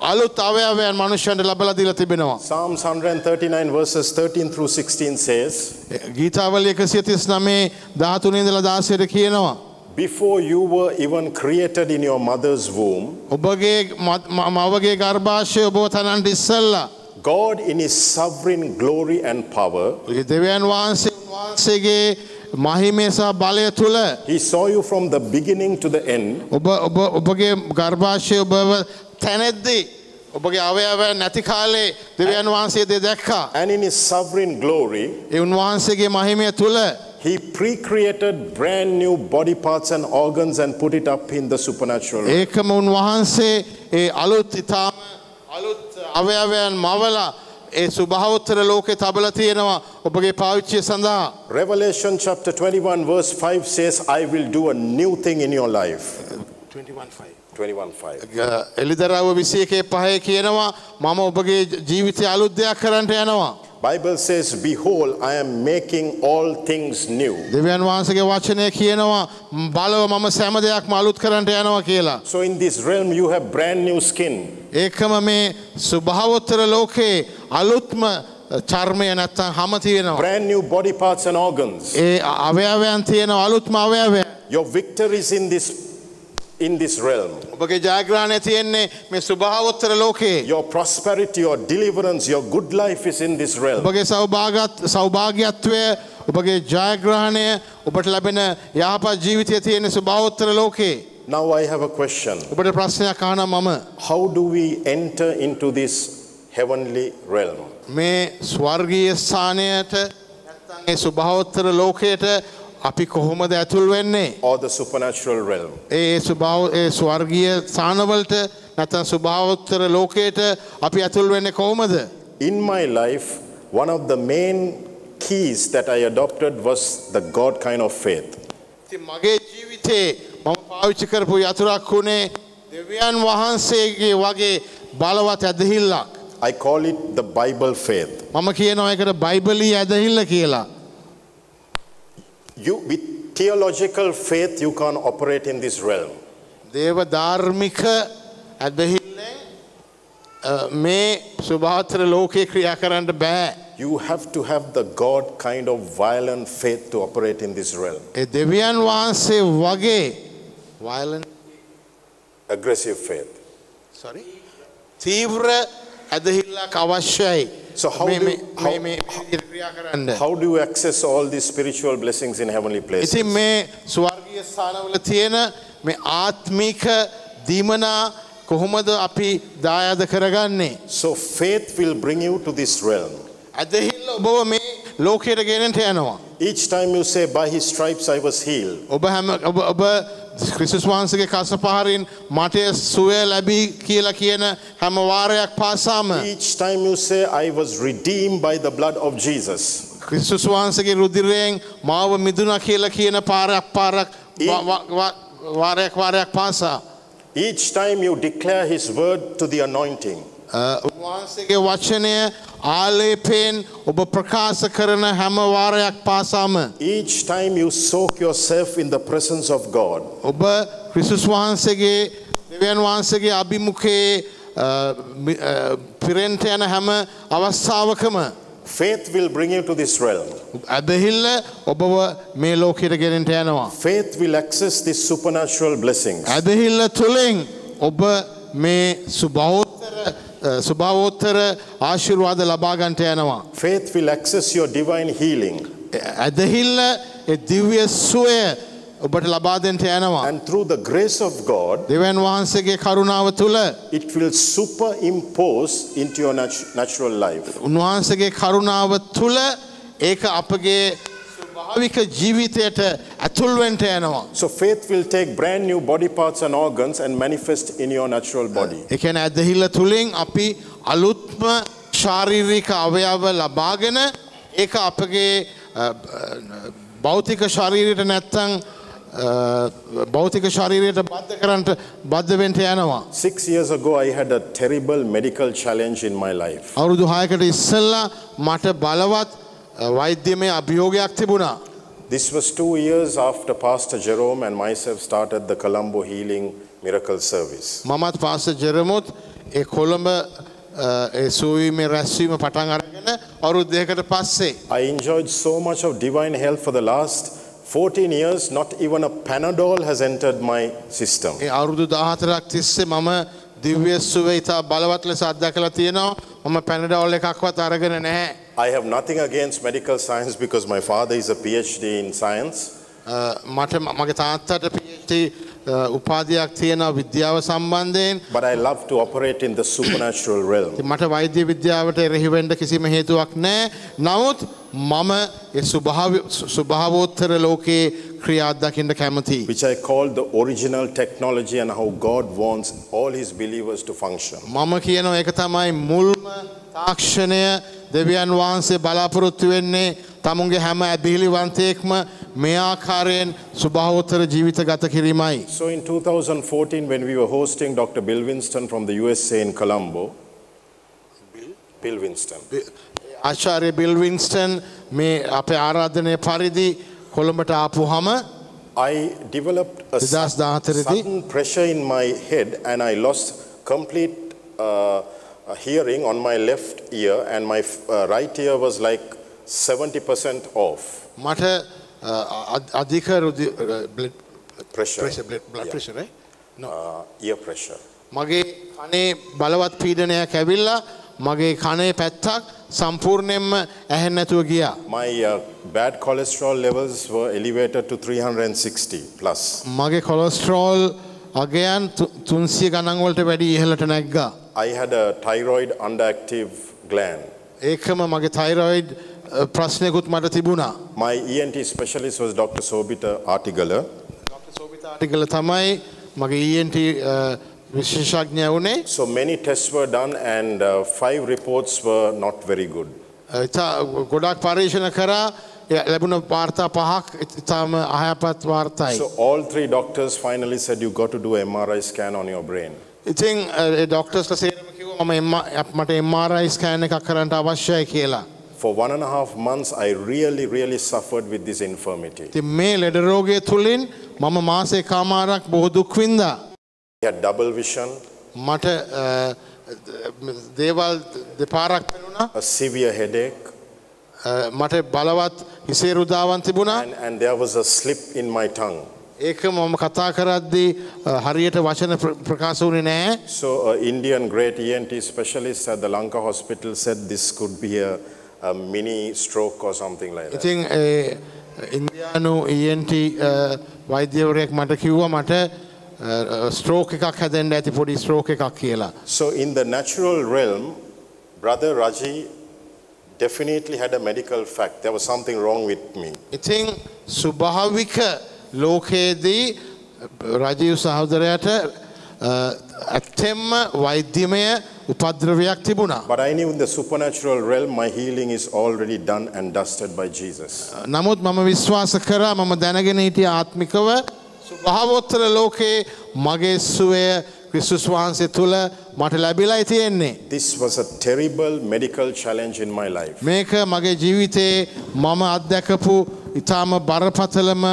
අලුත් අවයවයන් මනුෂ්‍යයන්ට ලබලා දීලා තිබෙනවා. Psalms 139 verses 13 through 16 says, ගීතාවල 139 13 ඉඳලා 16ට කියනවා. Before you were even created in your mother's womb, ඔබගේ මවගේ ගර්භාෂය ඔබ තනන්ට ඉස්සල්ලා. God in his sovereign glory and power, දෙවියන් වහන්සේ වහන්සේගේ මහිමේ සහ බලය තුළ he saw you from the beginning to the end. ඔබ ඔබ ඔබගේ ගර්භාෂය ඔබව තැනෙද්දී ඔබගේ අවයව නැති කාලේ දෙවියන් වහන්සේ දේ දැක්කා. And in his sovereign glory, ඒ උන්වහන්සේගේ මහිමය තුළ he pre-created brand new body parts and organs and put it up in the supernatural. ඒකම උන්වහන්සේ ඒ අලුත් ඉතාම අලුත් අවයවයන් මවලා ඒ සුභාවත්තර ලෝකෙ තබල තියෙනවා ඔබගේ පාවිච්චිය සඳහා. Revelation chapter 21 verse 5 says, I will do a new thing in your life. 21.5. එලිදරව විසියකේ පහය කියනවා මම ඔබගේ ජීවිතය අලුත් දෙයක් කරන්නට යනවා. Bible says, Behold, I am making all things new. දෙවියන් වහන්සගේ වචනය කියනවා බලව මම සෑම දෙයක් අලුත් කරන්නට යනවා කියලා. So in this realm, you have brand new skin. ඒකම මේ සුභාවොත්තර ලෝකයේ අලුත්ම චර්මය නැත්තං හම තියෙනවා. brand new body parts and organs. ඒ අවයවයන් තියෙන අලුත්ම අවයවය. Your victories in this in this realm. ඔබගේ ජයග්‍රහණය තියෙන්නේ මේ සුභාවොත්තර ලෝකයේ. Your prosperity, your deliverance, your good life is in this realm. ඔබගේ සෞභාගත් සෞභාග්‍යත්වය ඔබගේ ජයග්‍රහණය ඔබට ලැබෙන යහපත් ජීවිතය තියෙන සුභාවොත්තර ලෝකයේ. Now I have a question. ඔබට ප්‍රශ්නයක් අහන මම How do we enter into this heavenly realm? මේ ස්වර්ගීය ස්ථානයට නැත්තං ඒ සුභාවොත්තර ලෝකයට අපි කොහොමද ඇතුල් වෙන්නේ. Or the supernatural realm? ඒ ස්වභාව ඒ ස්වර්ගීය ස්ථානවලට නැතන් ස්වභාවොත්තර ලෝකයට අපි ඇතුල් වෙන්නේ කොහොමද. In my life, one of the main keys that I adopted was the God kind of faith. ඉතින් මගේ ජීවිතේ මම පාවිච්චි කරපු යතුරක් වුණේ දෙවියන් වහන්සේගේ වගේ බලවත් ඇදහිල්ලක්. I call it the Bible faith. මම කියනවා එකට බයිබලී ඇදහිල්ල කියලා. You, with theological faith, you can't operate in this realm. දේව ධර්මික ඇදහිල්ලෙන් අ, මේ සුභාතර ලෝකයේ ක්‍රියා කරන්න බෑ. You have to have the God kind of violent faith to operate in this realm. ඒ දෙවියන් වහන්සේ වගේ violent Aggressive faith. sorry තීව්‍ර ඇදහිල්ලක් අවශ්‍යයි. So how මේ- do- මේ- how- මේ- මේ විදිහට ක්‍රියා කරන්න. How do you access all these spiritual blessings in heavenly places? ඉතින් මේ ස්වර්ගීය ස්ථානවල තියෙන මේ ආත්මික දීමනා කොහොමද අපි දායාද කරගන්නේ. So faith will bring you to this realm. ඇදහිල්ල ඔබව මේ ලෝකයට ගෙනට යනවා. Each time you say, By his stripes I was healed, ඔබ හැම ඔබ ඔබ ක්‍රිස්තුස් වහන්සගේ කස පහරින් මටය සුවය ලැබී කියලා කියන හැම වාරයක් පාසාම each time you say, I was redeemed by the blood of Jesus, ක්‍රිස්තුස් වහන්සගේ රුදිරයෙන් මාව මිදුන කියලා කියන පාරයක් පාරක් වා- වා- වා- වාරයක් වාරයක් පාසා. each time you declare his word to the anointing, උන්වහන්සේගේ වචනය ආලේපයෙන් ඔබ ප්‍රකාශ කරන හැම වාරයක් පාසාම. each time you soak yourself in the presence of God, ඔබ ක්‍රිසුස් වහන්සේගේ දෙවියන් වහන්සේගේ අභිමුඛයේ මි- අ, පිරෙන්ට යන හැම අවස්ථාවකම faith will bring you to this realm. ඇදහිල්ල ඔබව මේ ලෝකයට ගෙනෙන්ට යනවා. Faith will access these supernatural blessings. ඇදහිල්ල තුළින් ඔබ මේ සුභවෝත්තර සුභාවෝත්තර ආශිර්වාද ලබාගන්ට යනවා. Faith will access your divine healing. ඇදහිල්ල දිව්‍ය සුවය ඔබට ලබාදෙන්ට යනවා. And through the grace of God, දෙවන් වහන්සේගේ කරුණාව තුළ it will superimpose into your natu- natural life. උන්වහන්සගේ කරුණාව තුළ ඒක අපගේ ස්වාභාවික ජීවිතයට ඇතුල්වෙන්ට යනවා. So faith will take brand new body parts and organs and manifest in your natural body. එකන ඇදහිල්ල තුළින් අපි අලුත්ම ශාරීරික අවයාව ලබාගෙන ඒක අපගේ භෞතික ශරීරයට නැත්තං භෞතික ශරීරයට බද්ධ කරන්නට බද්ධවෙන්ට යනවා. Six years ago, I had a terrible medical challenge in my life. අවුරුදු හයකට ඉස්සල්ලා මට බලවත් අ, වෛද්‍යමය අභියෝගයක් තිබුණා. This was two years after Pastor Jerome and myself started the Colombo Healing Miracle Service. මමත් පාස ජෙරමුත් ඒ කොළඹ අ, ඒ සූවීමේ රැස්වීම පටන් අරගෙන අවුරුද්ධයකට පස්සේ. I enjoyed so much of divine health for the last 14 years, not even a Panadol has entered my system. ඒ අවුරුදු දාහතරක් තිස්සේ මම දිව්‍යස්සුව ඉතා බලවත් ලෙස අත්දැකලා තියෙනවා මම පැනඩවල් එකක්වත් අරගෙන නැහැ. I have nothing against medical science because my father is a PhD in science. අ, මට ම- මගේ තාත්තට PhD අ, උපාධයක් තියෙනවා විද්‍යාව සම්බන්ධයෙන් But I love to operate in the supernatural realm. ඉතින් මට වෛද්‍ය විද්‍යාවට එරෙහිවෙන්ඩ කිසිම හේතුවක් නෑ නමුත් මම ඒ ස්වභාව- සු- ස්වභාවෝත්තර ලෝකයේ ක්‍රියාත්දකිට කැමති. which I call the original technology and how God wants all his believers to function. මම කියනවා ඒක තමයි මුල්ම තාක්ෂණය දෙවියන් වහන්සේ බලාපොරොත්තු වෙන්නේ තමුන්ගේ හැම ඇබිහිලිවන්තයෙක්ම මේ ආකාරයෙන් සුභාවෝත්තර ජීවිත ගත කිරීමයි. So in 2014, when we were hosting Dr. Bill Winston from the USA in Colombo, Bill Winston. ආචාර්ය බිල් වින්ස්ටන් මේ අපේ ආරාධනය පරිදි කොළඹට ආපු හම I developed a sudden pressure in my head and I lost complete uh, uh, hearing on my left ear and my uh, right ear was like 70% off මට අ- අධික රුධි blood pressure. Blood blood Yeah. Pressure Uh, ear pressure. මගේ කනේ බලවත් පීඩනයක් ඇවිල්ලා මගේ කනේ පැත්තක් සම්පූර්ණයෙන්ම ඇහෙන් නැතුව ගියා. My uh, bad cholesterol levels were elevated to 360 plus. මගේ කොලොස්ට්‍රෝල් අගයන් තුන්සිය ගණන්වලට වැඩි ඉහලට නැග්ගා. I had a thyroid underactive gland. ඒකම මගේ තයිරොයිඩ් ප්‍රශ්නයකුත් මට තිබුණා. My ENT specialist was Dr. Sobita Artigala. ටිකල තමයි මගේ ENT විශේෂඥය වුණේ So many tests were done and uh, five reports were not very good. ඉතා ගොඩක් පර්ේෂණ කරා එය ලැබුණ වාර්තා පහක් ඉතාම අහයපත් වාර්තයි. So all three doctors finally said you got to do a MRI scan on your brain. ඉතින් ඩොක්ටර්ස්ල සේරම කිව මම එම- මට එම්මාරයි ස්කෑන එකක් කරන්නට අවශ්‍යයි කියලා. For one and a half months, I really, really suffered with this infirmity. ති මේ ලෙඩරෝගය තුළින් මම මාසේ කාමාරක් බොහෝ දුක්වින්දා. I had double vision, මට අ, දේවල් දෙපාරක් පෙනුණා a severe headache, අ, මට බලවත් හිසේ රුදාවන් තිබුණා and, and there was a slip in my tongue. ඒක මම කතා කරද්දී අ, හරියට වචන ප්‍ර- ප්‍රකාශ වුණේ නෑ So, an Indian great ENT specialist at the Lanka hospital said this could be a, a mini stroke or something like that. ඉතින් ඒ, ඉන්දයානු ENT අ, වෛද්‍යවරයෙක් මට කිව්ව මට ස්ට්‍රෝක එකක් හැදෙන්ට ඇති පොඩි ස්ට්‍රෝක එකක් කියලා. So, in the natural realm, Brother Raji definitely had a medical fact. There was something wrong with me. ඉතිං සුභාවික ලෝකයේදී රජීව් සහෝදරයට අ, ඇත්තෙම්ම වෛද්‍යමය උපද්‍රවයක් තිබුණා. But I knew in the supernatural realm, my healing is already done and dusted by Jesus. නමුත් මම විශ්වාස කරා මම දැනගෙන හිටිය ආත්මිකව ස්වභාවෝත්තර ලෝකයේ මගේ සුවය ක්‍රිස්තුස් වහන්සේ තුළ මට ලැබිලයි තියෙන්නේ. This was a terrible medical challenge in my life. මේක මගේ ජීවිතයේ මම අත්දැකපු ඉතාම බරපතලම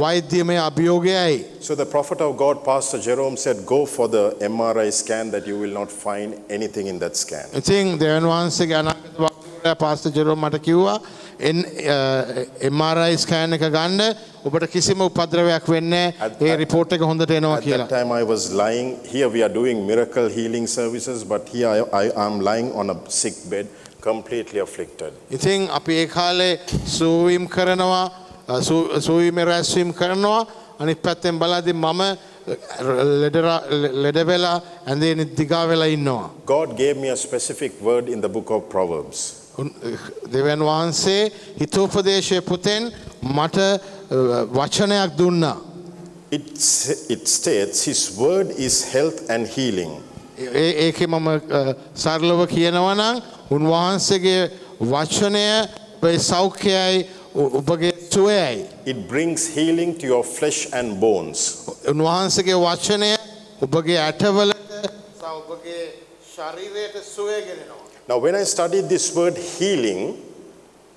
වෛද්‍යමය අභියෝගයයි. So the prophet of God, Pastor Jerome, said, Go for the MRI scan that you will not find anything in that scan. ඉතින් දෙවන් වහන්සේ ගැනගත වක්තුරය පාස්ත ජෙරෝ මට කිව්වා එම්Rයි scan එක ගණ්ඩ ඔබට කිසිම උපද්‍රවයක් වෙන්න ඒ රිපෝට් එක හොඳට එනවා At that කියලා. time, I was lying. Here we are doing miracle healing services, but here I, I am lying on a sick bed, completely afflicted. ඉතින් අපි ඒ කාලේ සූවීම් කරනවා සූවීම රැස්වීම් කරනවා අනිත් පැත්තෙන් බලාදි මම ලෙඩවෙලා ඇඳේ දිගා වෙලා ඉන්නවා. God gave me a specific word in the book of Proverbs. දෙවන් වහන්සේ හිතෝපදේශය පුතෙන් මට වචනයක් දුන්නා. It, states, His word is health and healing. ඒක මම සරලව කියනවනම් උන්වහන්සේගේ වචනය සෞඛ්‍යයයි ඔබගේ සුවයයි. It brings healing to your flesh and bones. උන්වහන්සගේ වචනය ඔබගේ ඇටවලට සහ ඔබගේ ශරීරයට සුවයගෙනෙනවා. Now, when I studied this word healing,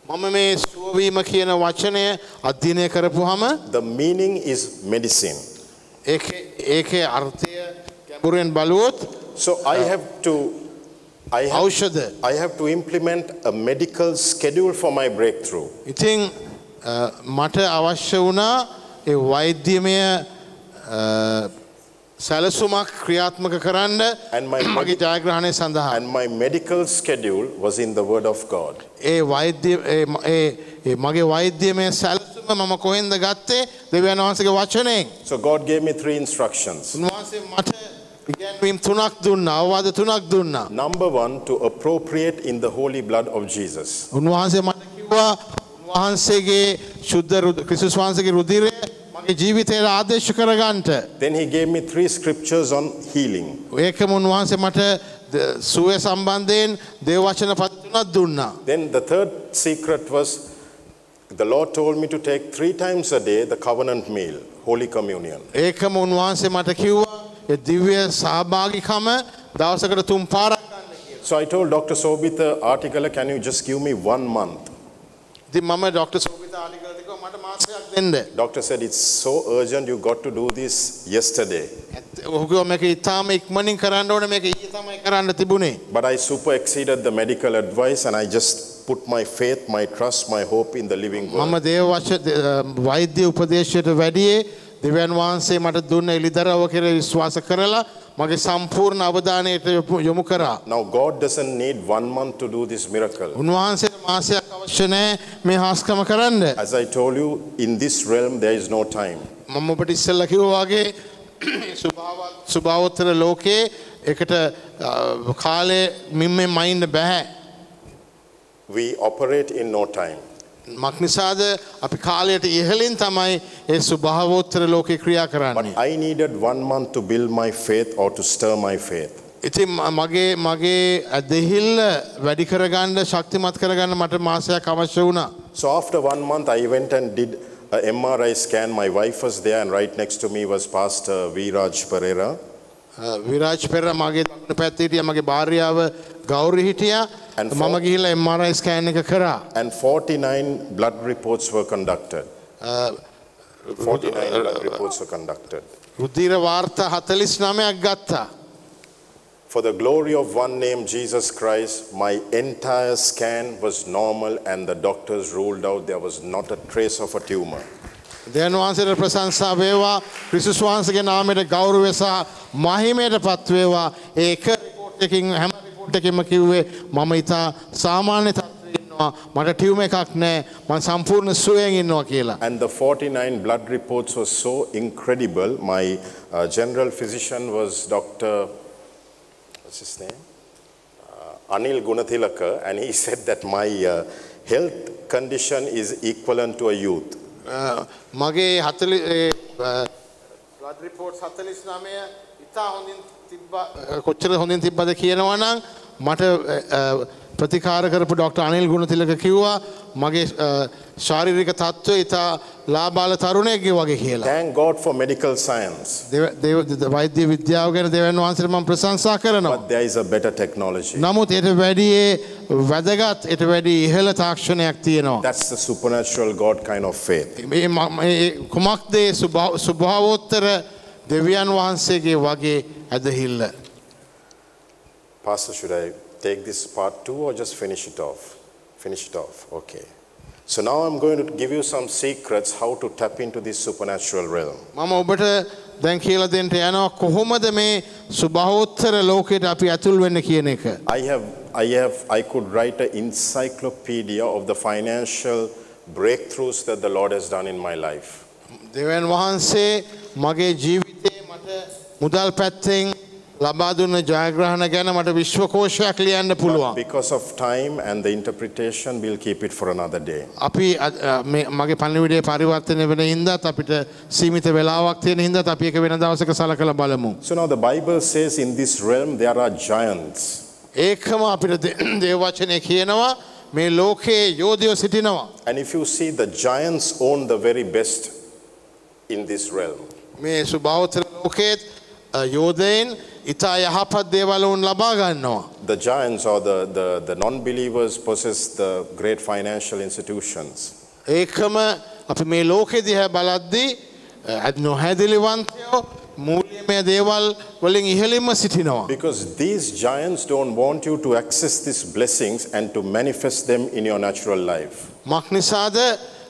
මම මේ සුවවීම කියන වචනය අධ්‍යනය කරපුහම the meaning is medicine. ඒකේ අර්ථය ගැඹුරෙන් බලුවොත් So I have to, I have, ඖෂධ. I have to implement a medical schedule for my breakthrough. ඉතිං අ, මට අවශ්‍ය වුණා ඒ වෛද්‍යමය අ, සැලසුමක් ක්‍රියාත්මක කරන්න [CLEARS THROAT] මගේ ජයග්‍රහණය සඳහා. And my medical schedule was in the Word of God. ඒ වෛද්‍ය ඒ මගේ වෛද්‍යමය සැලසුම මම කොහෙන්ද ගත්තේ දෙවියන් වහන්සගේ වචනයෙන්. So God gave me three instructions. උන්වහන්සේ මට ඉගැන්වීම් තුනක් දුන්නා අවවාද තුනක් දුන්නා. Number one, to appropriate in the holy blood of Jesus. උන්වහන්සේ මට කිව්වා උන්වහන්සේගේ ශුද්ධ ක්‍රිස්තුස් වහන්සේගේ රුධිරය මගේ ජීවිතයට ආදේශ කරගන්නට. Then He gave me three scriptures on healing. ඒකම උන්වහන්සේ මට ද- සුවය සම්බන්ධයෙන් දේව වචන පද තුනක් දුන්නා. Then the third secret was the Lord told me to take three times a day the covenant meal, Holy Communion. ඒකම උන්වහන්සේ මට කිව්වා ඒ දිව්‍ය සහභාගිකම දවසකට තුන් පාරක් ගන්න කියලා. So I told Dr. Sobita Article, can you just give me one month? ඉතින් මම ඩොක්ටර් සෝබිත ආලිකලට කිව්වා මට මාසයක් දෙන්න. Doctor said, it's so urgent, you got to do this yesterday. ඇත්ත- ඔහු කිව්වා මේක ඉතාම ඉක්මනින් කරන්න ඕනේ මේක ඊයේ තමයි කරන්න තිබුණේ. But I super exceeded the medical advice and I just put my faith, my trust, my hope in the living මම word. දේව වච ද- වෛද්‍ය උපදේශයට වැඩියේ දෙවියන් වහන්සේ මට දුන්න එළිදරව් කෙරේ විශ්වාස කරලා මගේ සම්පූර්ණ අවධානයට යොමු- කරා. Now, God doesn't need one month to do this miracle. උන්වහන්සේට මාසයක් අවශ්‍ය නැහැ මේ හාස්කම කරන්න. As I told you, in this realm, there is no time. මම ඔබට ඉස්සෙල්ලා කිව්වා වගේ සුභාවත් සුභාවෝත්තර ලෝකයේ එකට කාලේ මිම්මෙන් මයින්න බෑ. We operate in no time. මක්නිසාද අපි කාලයට ඉහලින් තමයි ඒ සුභාවෝත්තර ලෝකේ ක්‍රියා කරන්නේ. I needed one month to build my faith or to stir my faith. ඉතින් මගේ මගේ දෙහිල්ල වැඩි කරගන්න ශක්තිමත් කරගන්න මට මාසයක් අවශ්‍ය වුණා. So after one month, I went and did a MRI scan. My wife was there, and right next to me was Pastor Viraj Pereira. Viraj පෙර මගේ දකුණු පැත්තේ හිටියා මගේ භාර්යාව ගෞරි හිටියා. And මම for- ගිහිල්ලා MRI ස්කෑන් එක කරා. And 49 blood reports were conducted. 49 blood reports were conducted. රුධිර වාර්තා 49ක් ගත්තා. For the glory of one name, Jesus Christ, my entire scan was normal, and the doctors ruled out there was not a trace of a tumor. දෙයන් වහන්සේට ප්‍රශංසා වේවා ක්‍රිස්තුස් වහන්සේගේ නාමයට ගෞරවය සහ මහිමයට පත්වේවා ඒක රිපෝට් එකකින් හැම රිපෝට් එකකින්ම කිව්වේ මම ඉතා සාමාන්‍ය තත්ත්වයේ ඉන්නවා මට ටියුමර් එකක් නැහැ මම සම්පූර්ණ සුවයෙන් ඉන්නවා කියලා. And the 49 blood reports were so incredible. My uh, general physician was Dr. What's his name? Uh, Anil Gunathilaka, and he said [LAUGHS] that my uh, health condition is equivalent to a youth. මගේ හතලි report සතලිස් නමය ඉතා හොඳින් කොච්චර හොඳින් තිබ්බද කියනවනම් මට ප්‍රතිකාර කරපු doctor Anil Gunathilaka කිව්වා මගේ ශාරීරික තත්ත්වය ඉතා ලාබාල තරුණයෙක්ගේ වගේ කියලා. Thank God for medical science. වෛද්‍ය විද්‍යාව ගැන දෙවන් වහන්සේට මම ප්‍රශංසා කරනවා. But there is a better technology. නමුත් එට වැඩියේ වැදගත් එට වැඩි ඉහළ තාක්ෂණයක් තියෙනවා. That's the supernatural God kind of faith. මේ කුමක්දේ ස්වභාවෝත්තර දෙවියන් වහන්සේගේ වගේ ඇදහිල්ල. Pastor, should I take this part two or just finish it off? Finish it off. Okay. So now I'm going to give you some secrets how to tap into this supernatural realm. මම ඔබට දැන් කියල දෙට යනවා කොහොමද මේ ස්වභාවෝත්තර ලෝකයට අපි ඇතුල් වෙන්න කියන එක. I have, I have, I could write an encyclopedia of the financial breakthroughs that the Lord has done in my life. දෙවන් වහන්සේ මගේ ජීවිතයේ මට මුදල් පැත්තෙන් ලබා දුන්න ජයග්‍රහණ ගැන මට විශ්වකෝෂයක් ලියන්න පුළුවන්. Because of time and the interpretation, we'll keep it for another day. අපි මගේ පණිවිඩේ පරිවර්තනය වෙන හින්දාත් අපිට සීමිත වෙලාවක් තියෙන හින්දාත් අපි එක වෙන දවසක සලකලා බලමු. So now the Bible says in this realm there are giants. ඒකම අපිට [CLEARS THROAT] දේව වචනය කියනවා මේ ලෝකයේ යෝධයෝ සිටිනවා. And if you see, the giants own the very best in this realm. මේ සුභෞතර ලෝකයේත් අ, යෝධයෙන් ඉතා යහපත් දේවල් උන් ලබා ගන්නවා. The giants or the, the, the non believers possess the great financial institutions. ඒකම අපි මේ ලෝකෙ දිහැ බලද්දී ඇත් නොහැදිලිවන්තයෝ මූලියමය දේවල් වලින් ඉහලින්ම සිටිනවා. Because these giants don't want you to access these blessings and to manifest them in your natural life. මක් නිසාද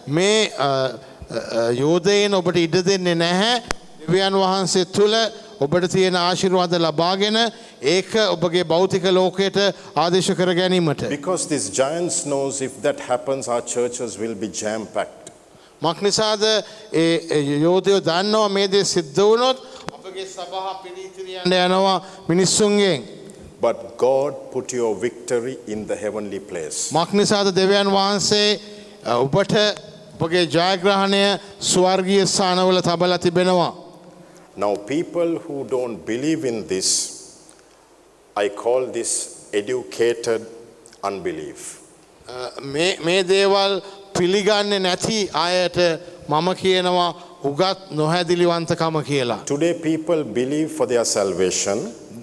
මේ අ, අ, යෝධයෙන් ඔබට ඉඩ දෙන්නේ නැහැ දෙවියන් වහන්සේ තුළ ඔබට තියෙන ආශිර්වාද ලබාගෙන ඒක ඔබගේ භෞතික ලෝකයට ආදේශ කර ගැනීමට. Because these giants knows if that happens, our churches will be jam packed. මක් නිසාද ඒ යෝධයෝ දන්නවා මේ දේ සිද්ධ වුණොත් අපගේ සබහ පිරීතිරියන්න යනවා මිනිස්සුන්ගෙන්. But God put your victory in the heavenly place. මක් නිසාද දෙවියන් වහන්සේ ඔබට ඔබගේ ජයග්‍රහණය ස්වර්ගීය ස්ථානවල තබලා තිබෙනවා. Now, people who don't believe in this, I call this educated unbelief. අ, මේ මේ දේවල් පිළිගන්නේ නැති අයට මම කියනවා උගත් නොහැදිලිවන්තකම කියලා. Today, people believe for their salvation,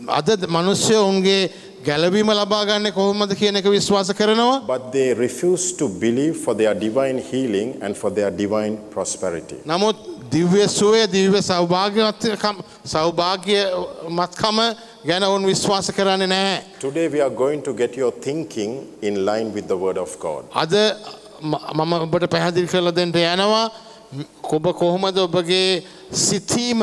අද මනුස්්‍යය උන්ගේ ගැලවීම ලබාගන්න කොහොමද කියන එක විශ්වාස කරනවා. but they refuse to believe for their divine healing and for their divine prosperity. නමුත් දිව්‍ය සුවය දිව්‍ය සෞභාග්‍යවත්කම් සෞභාග්‍ය මත්කම ගැන ඔවුන් විශ්වාස කරන්නේ නැහැ. Today, we are going to get your thinking in line with the Word of God. අද මම ඔබට පැහැදිලි කරල දෙට යනවා කොබ කොහොමද ඔබගේ සිතීම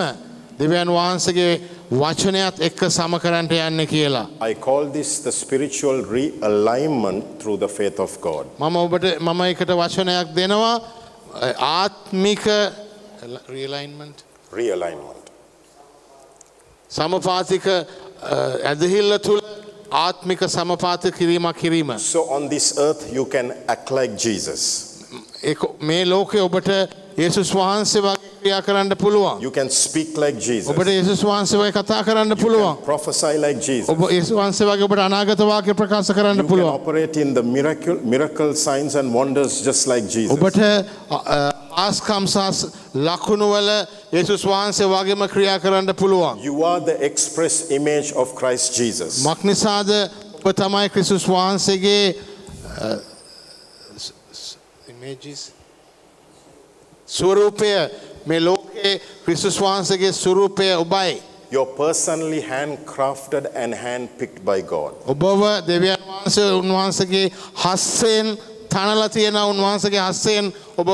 දෙවියන් වහන්සගේ වචනයත් එක්ක සම කරන්ට යන්න කියලා. I call this the spiritual realignment through the faith of God. මම ඔබට මම එකට වචනයක් දෙනවා ආත්මික රියලයින්මන්ට් Realignment. සමපාතික ඇදහිල්ල තුළ ආත්මික සමපාත කිරීමක් කිරීම. So, on this earth, you can act like Jesus. මේ ලෝකෙ ඔබට ඒසුස් වහන්සේ වගේ ක්‍රියා කරන්න පුළුවන්. You can speak like Jesus. ඔබට ඒසුස් වහන්සේ වගේ කතා කරන්න පුළුවන්. Prophesy like Jesus. ඔබ ඒසු වහන්සේ වගේ ඔබට අනාගත වාක්‍ය ප්‍රකාශ කරන්න You can පුළුවන්. operate in the miracle, miracle signs and wonders just like Jesus. ඔබට ආස්කම් සස් ලකුණුවල ඒසුස් වහන්සේ වගේම ක්‍රියා කරන්න පුළුවන්. You are the express image of Christ Jesus. මක් නිසාද ඔබ තමයි ක්‍රිසුස් වහන්සේගේ images? ස්වරූපය මේ ලෝකයේ ක්‍රිසුස් වහන්සේගේ ස්වරූපය ඔබයි. You're personally handcrafted and handpicked by God. ඔබව දෙවියන් වහන්සේ උන්වහන්සගේ හස්සයෙන් තනල තියෙන උන්වහන්සගේ හස්සයෙන් ඔබව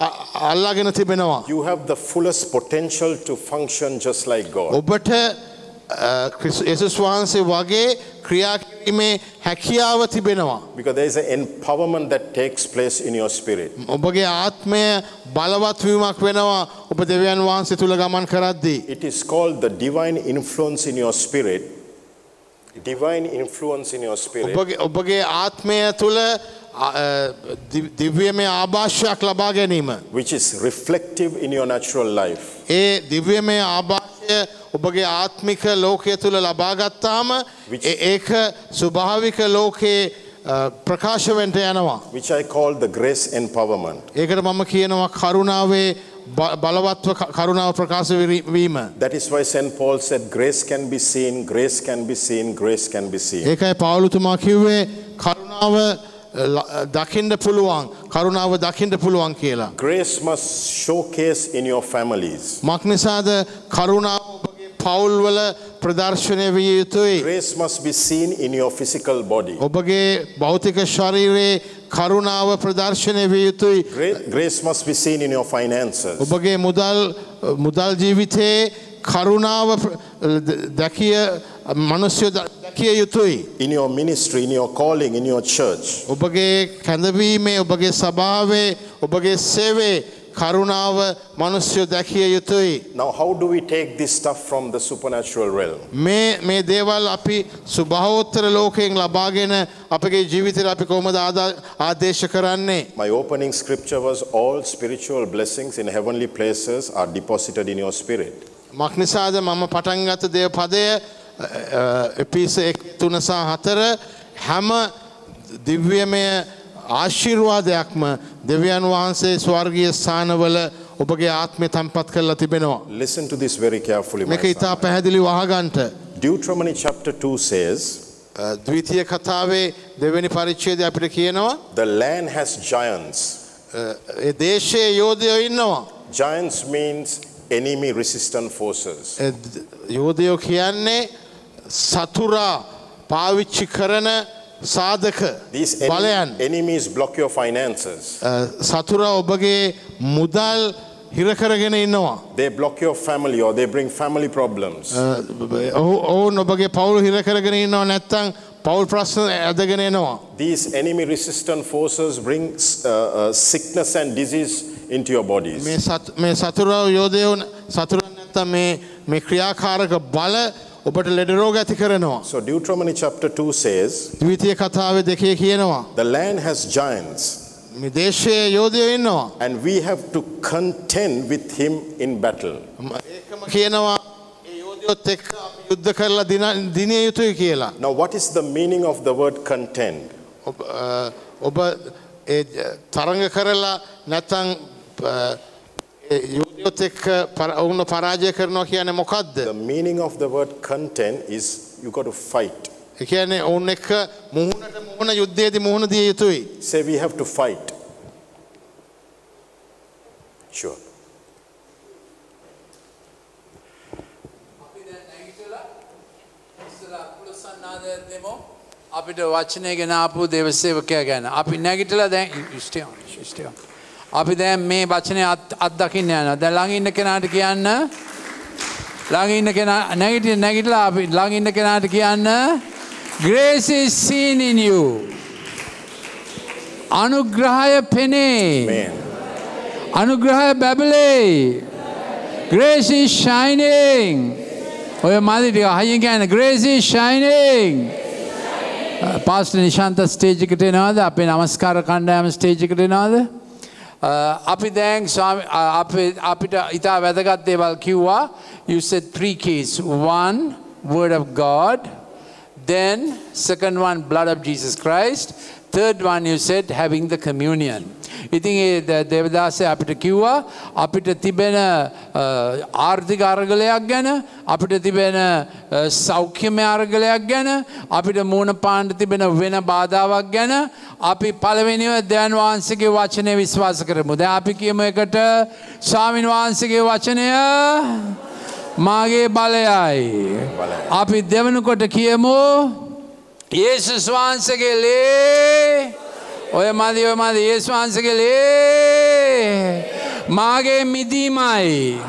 අ- අල්ලාගෙන තිබෙනවා. You have the fullest potential to function just like God. ඔබට ඒසුස් වහන්සේ වගේ ක්‍රියාකිරීමේ හැකියාව තිබෙනවා. Because there is an empowerment that takes place in your spirit. ඔබගේ ආත්මය බලවත්වීමක් වෙනවා ඔබ දෙවියන් වහන්සේ තුළ ගමන් කරද්දී. It is called the divine influence in your spirit. Divine influence in your spirit. ඔබගේ ඔබගේ ආත්මය තුළ දිව්‍යමය ආභාෂයක් ලබා ගැනීම. which is reflective in your natural life. ඒ දිව්‍යමය ආභාෂය ඔබගේ ආත්මික ලෝකය තුළ ලබාගත්තාම ඒක ස්වභාවික ලෝකයේ ප්‍රකාශවෙන්ට යනවා. which I call the grace empowerment. ඒකට මම කියනවා කරුණාවේ බලවත්ව කරුණාව ප්‍රකාශ වීම. That is why St. Paul said, Grace can be seen, grace can be seen, grace can be seen. ඒකයි පවුලුතුමා කිව්වේ කරුණාව දකිින්ට පුළුවන් කරුණාව දකිින්ට පුළුවන් කියලා. Grace must showcase in your families. මක් නිසාද කරුණාව පවුල්වල ප්‍රදර්ශනය විය යුතුයි. Grace must be seen in your physical body. ඔබගේ භෞතික ශරීරයේ කරුණාව ප්‍රදර්ශනය විය යුතුයි. Gra- Grace must be seen in your finances. ඔබගේ මුදල් මුදල් ජීවිතයේ කරුණාව දැකිය මනුස්්‍ය දැකිය යුතුයි. In your ministry, in your calling, in your church. ඔබගේ කැඳවීමේ ඔබගේ සභාවේ ඔබගේ සේවේ කරුණාව මනුස්්‍යයෝ දැකිය යුතුයි. Now, how do we take this stuff from the supernatural realm? මේ මේ දේවල් අපි සුභහෝත්තර ලෝකයෙන් ලබාගෙන අපගේ ජීවිතර අපි කොමද ආදේශ කරන්නේ. My opening scripture was all spiritual blessings in heavenly places are deposited in your spirit. මක්නිසාද මම පටන්ගත දේව පදය එපිස එක් තුනසා හතර හැම දිව්‍යමය ආශිර්වාදයක්ම දෙවියන් වහන්සේ ස්වර්ගිය ස්ථානවල ඔබගේ ආත්මය තම්පත් කරලා තිබෙනවා. Listen to this very carefully. මේක ඉතා. පැහැදිලි වහගන්ට. Deuteronomy chapter 2 says, ද්විතිය කතාවේ දෙවැනි පරිච්චේද අපිට කියනවා. The land has giants. ඒ දේශයේ යෝධයෝ ඉන්නවා. Giants means enemy resistant forces. යෝධයෝ කියන්නේ සතුරා පාවිච්චි කරන සාධක බලයන් en- enemies block your finances. සතුරා ඔබගේ මුදල් හිරකරගෙන ඉන්නවා. They block your family or they bring family problems. ඔවුන් ඔබගේ පවුල් හිරකරගෙන ඉන්නවා නැත්තං පවුල් ප්‍රශ්න ඇදගෙන එනවා. These enemy resistant forces bring uh, uh, sickness and disease into your bodies. මේ සත්- මේ සතුරාව යෝධයවුන් සතුරන් නැත්ත මේ මේ ක්‍රියාකාරක බල ඔබට ලෙඩරෝග ඇති කරනවා. So Deuteronomy chapter 2 says, ද්විතිය කතාව දෙකේ කියනවා. The land has giants, මේ දේශයේ යෝධයෝ ඉන්නවා. and we have to contend with him in battle. ඒකම කියනවා යෝධයොත් එක්ක යුද්ධ කරලා දින- දිනිය යුතුයි කියලා. Now, what is the meaning of the word contend? ඔබ ඒ තරඟ කරලා නැතං යෝධයොත් එක්ක ඔවුන් පරාජය කරනවා කියන්නේ මොකක්ද. The meaning of the word contend is you got to fight. ඒ කියන්නේ ඔවුන් එක්ක මුහුණට මුහුණ යුද්ධයේදී මුහුණ දිය යුතුයි. Say we have to fight. Sure. අපිට වචනය ගෙනාපු දෙවසේවකයා ගැන. අපි නැගිටලා දැන් ෂ්ටය ශිෂ්ටය. අපි දැන් මේ වචනය අත්දකින්න යන දැල්ලඟ ඉන්න කෙනාට කියන්න ළඟඉන්න කෙන නැගිට නැගිටලා අපි ළඟඉන්න කෙනාට කියන්න ග්‍රේසිසිනිනිියූ අනුග්‍රහය පෙනේ. අනුග්‍රහය බැබලේ ග්‍රේසි ශයිනෙන් ඔය මදිටික හයිෙන් කියන්න. ග්‍රේසි ශයිනෙන්. shining. පාස්ටර් නිශාන්ත ස්ටේජ් එකට එනවාද? අපේ නමස්කාර කණ්ඩායම ස්ටේජ් එකට එනවාද? අ, අපි දැන් ස්වාමි- අ, අපේ අපිට ඉතා වැදගත් දේවල් කිව්වා. You said three keys. One, word of God. Then, second one, blood of Jesus Christ. Third one, you said, having the communion. ඉතින් ඒ ද- දේවදාසය අපිට කිව්වා අපිට තිබෙන ආර්ථික අර්ගලයක් ගැන අපිට තිබෙන සෞඛ්‍යමය අර්ගලයක් ගැන අපිට මූුණ පාණ්ඩ තිබෙන වෙන බාධාවක් ගැන අපි පළවෙනිව දයන් වහන්සගේ වචනය විශ්වාස කරමු ද අපි කියම එකට ස්වාමින් වහන්සගේ වචනය මාගේ බලයයි. අපි දෙවනකොට කියමු ඒසුස් වහන්සගේ ලේ ඔය මදි ඔය මද. ඒස් වහන්සගේ ලේ මාගේ මිදීමයි.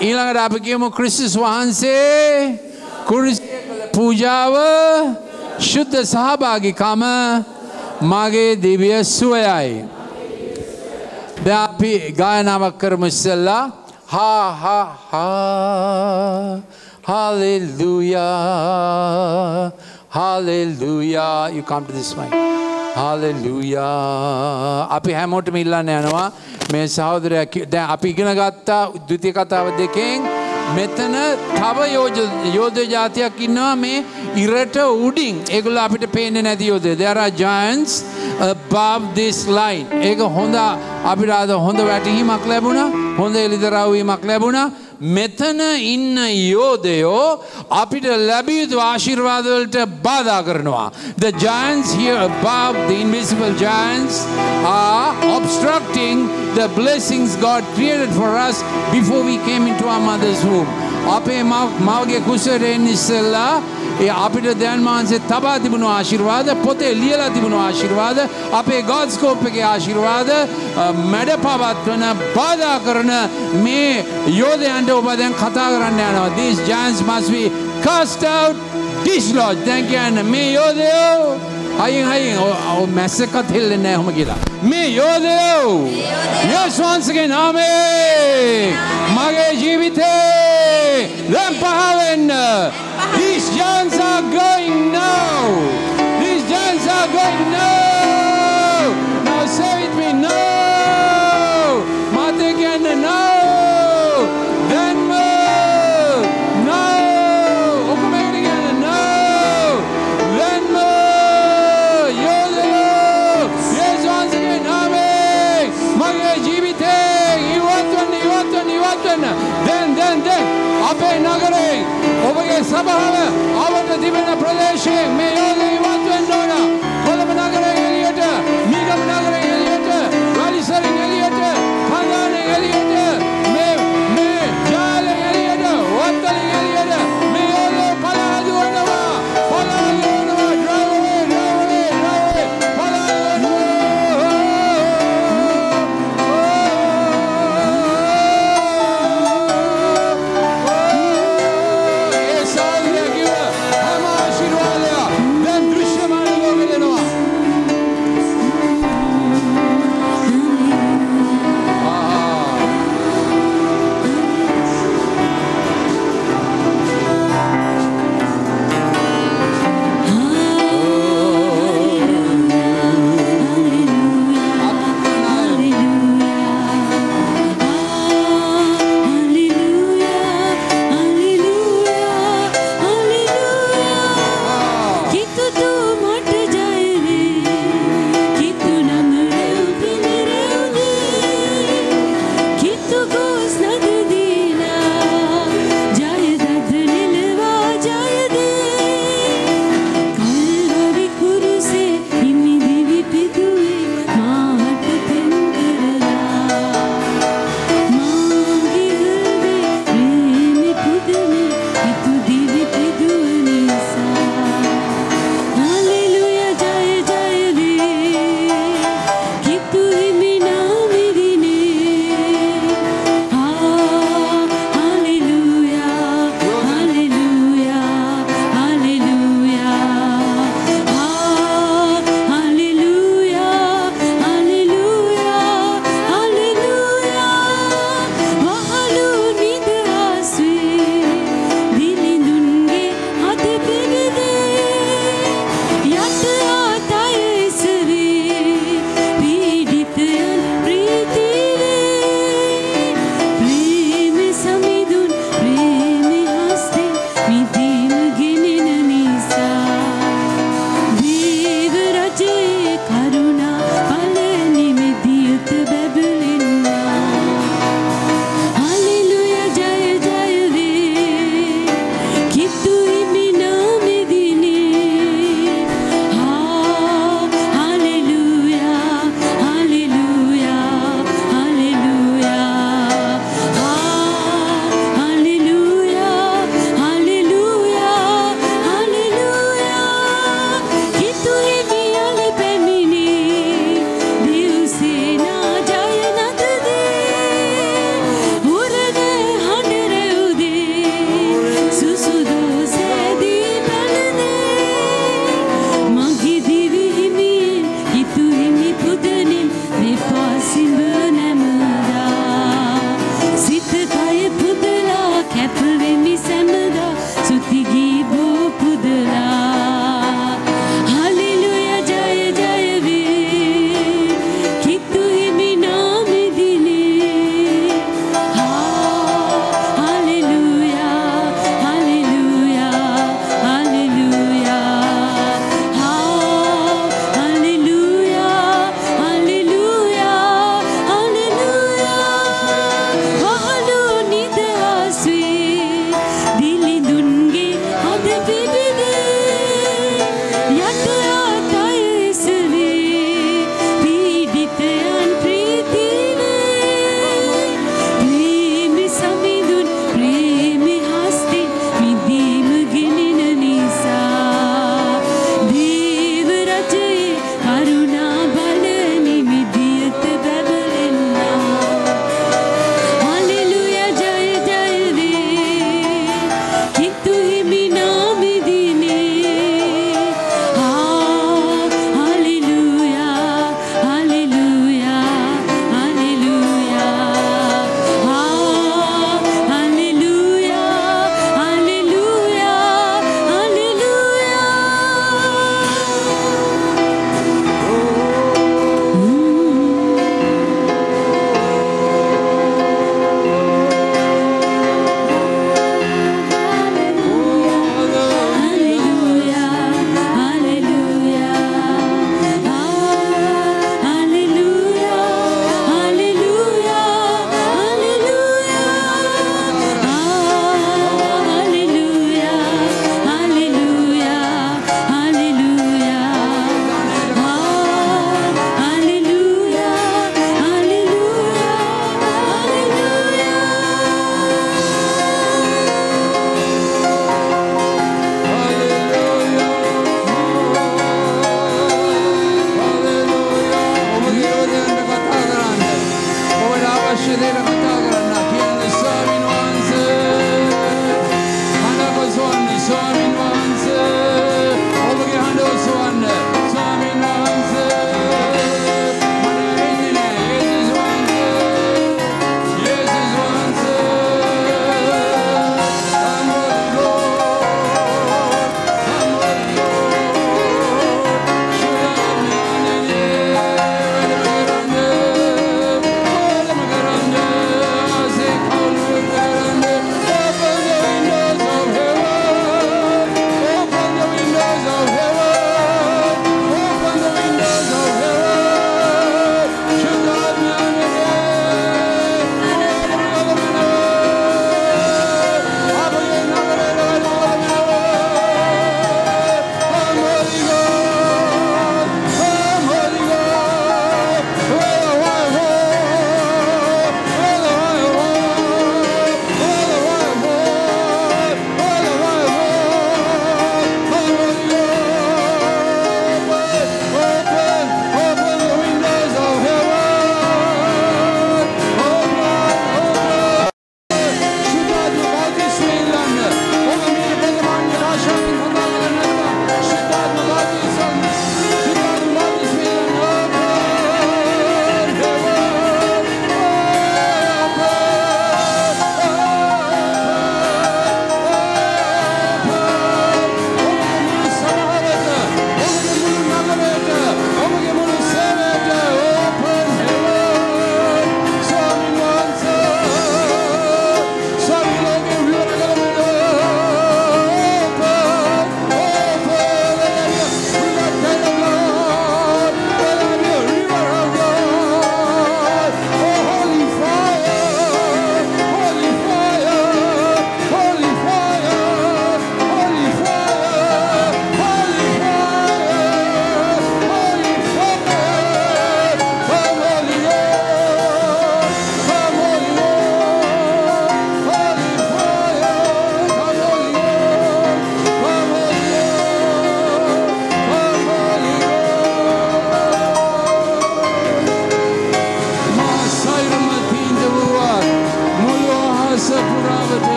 ඊළඟට අපි කියමු ක්‍රිස්තුස් වහන්සේ කුරිසිය කළ පූජාව ශුද්ධ සහභාගිකම මගේ දිවිය සුවයයි. ද අපි ගායනාවක් කරමු ඉස්සෙල්ලා. හා හා හා. Hallelujah. හාලෙල්ලූයා යුකම්ට දිස්මයි. හාලෙල්ලූයා අපි හැමෝටම ඉල්ලන්න යනවා මේ සහෝදරයක් දැ අපි ඉගෙන ගත්තා උද්දුති කතාව දෙකෙන්. මෙතන තව යෝධ ජාතියක් ඉන්නවා මේ ඉරට උඩින්. ඒගුල අපිට පේන නැති යෝදේ දෙර ජයන්ස් බබ් දිස් ලයින් ඒක හොඳ අපිට අද හොඳ වැටහීමක් ලැබුණ. හොඳ එලිදරවීමක් ලැබුණා. මෙතන ඉන්න යෝධයෝ අපිට ලැබියුතු ආශිර්වාදවලට බාධා කරනවා. The giants here above, the invisible giants, are obstructing the blessings God created for us before we came into our mother's womb. අපේ මවගේ කුසරයෙන් ඉස්සෙල්ලා ඒ අපිට දැන් වහන්සේ තබා තිබුණු ආශිර්වාද පොතේ ලියලා තිබුණු ආශිර්වාද අපේ ගොඩ්ස්කෝප් එකේ ආශිර්වාද මැඩ පවත්වන බාධා කරන මේ යෝධයන්ට ඔබ දැන් කතා කරන්න යනවා. These giants must be cast out dislodged. දැන් කියන්නේ මේ යෝධයෝ අයින් අයින් ඔව් මැස්සකත් හෙල්ලෙන්නේ නැහැ ඔහම කියලා. මේ යෝධයෝ yes once again amen. මගේ ජීවිතේ දැන් පහවෙන්න These guns are going now. These guns are going now.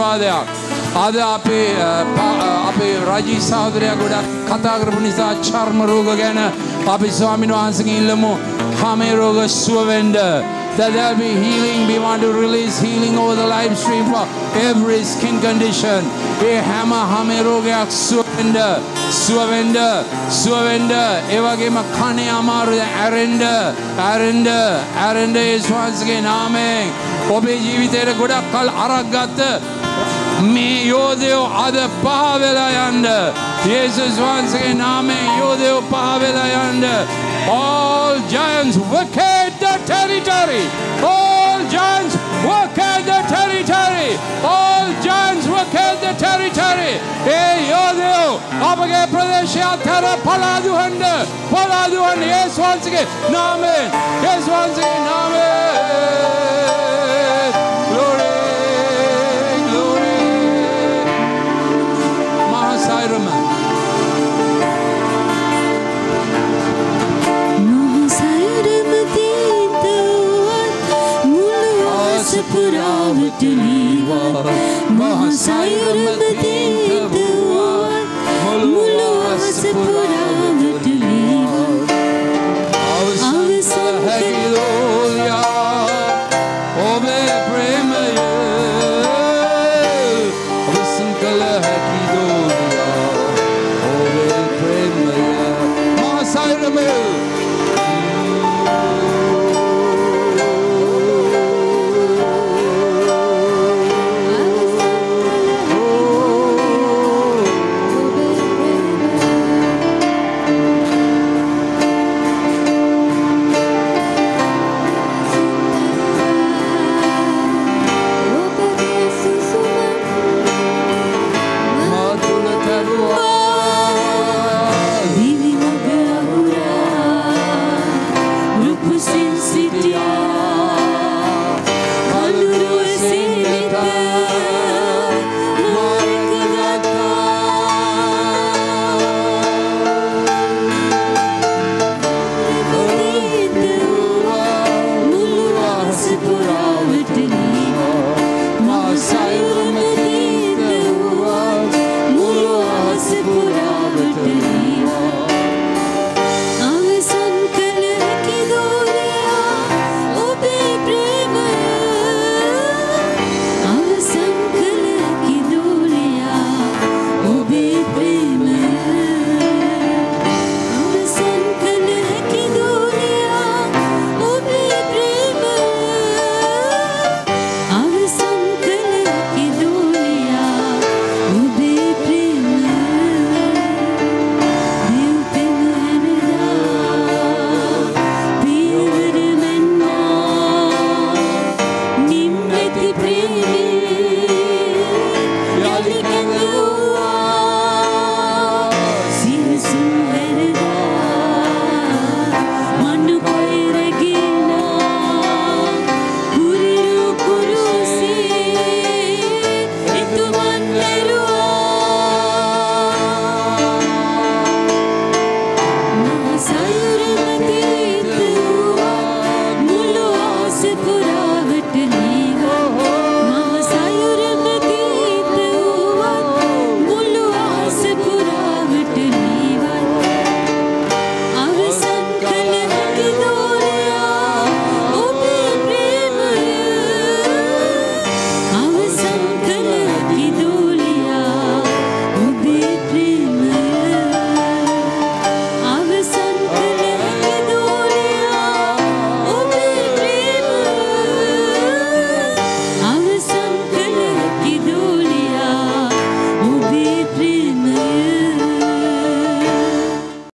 ආශිර්වාදයක්. අද අපේ අ, පා- අ, අපේ රජී සහෝදරයා ගොඩක් කතා කරපු නිසා චර්ම රෝග ගැන අපි ස්වාමීන් වහන්සේගෙන් ඉල්ලමු. හමේ රෝග සුව වෙන්න. that there'll be healing. We want to release healing over the live stream for every skin condition. ඒ හැම හැම රෝගයක් සුවවෙන්න සුවවෙන්න සුවවෙන්න ඒ වගේම කනේ අමාරු ඇරෙන්න ඇරෙන්න ඇරෙන්න යේසුස් වහන්සේගේ නාමයෙන් ඔබේ ජීවිතේට ගොඩක් කල් අරක් ගත්ත യോദ്യോ അത് പഹവിലയുണ്ട് Jesus once again, Amen. Yodev Pahavilayand. All giants vacate the territory. All giants vacate the territory. All giants vacate the territory. Hey, Yodev, Abage Pradesh Yathara Paladuhand. Paladuhand, yes, once again, Amen. Yes, once again, Amen. diwa Maha sayo rembetin tuwa Mulu asepura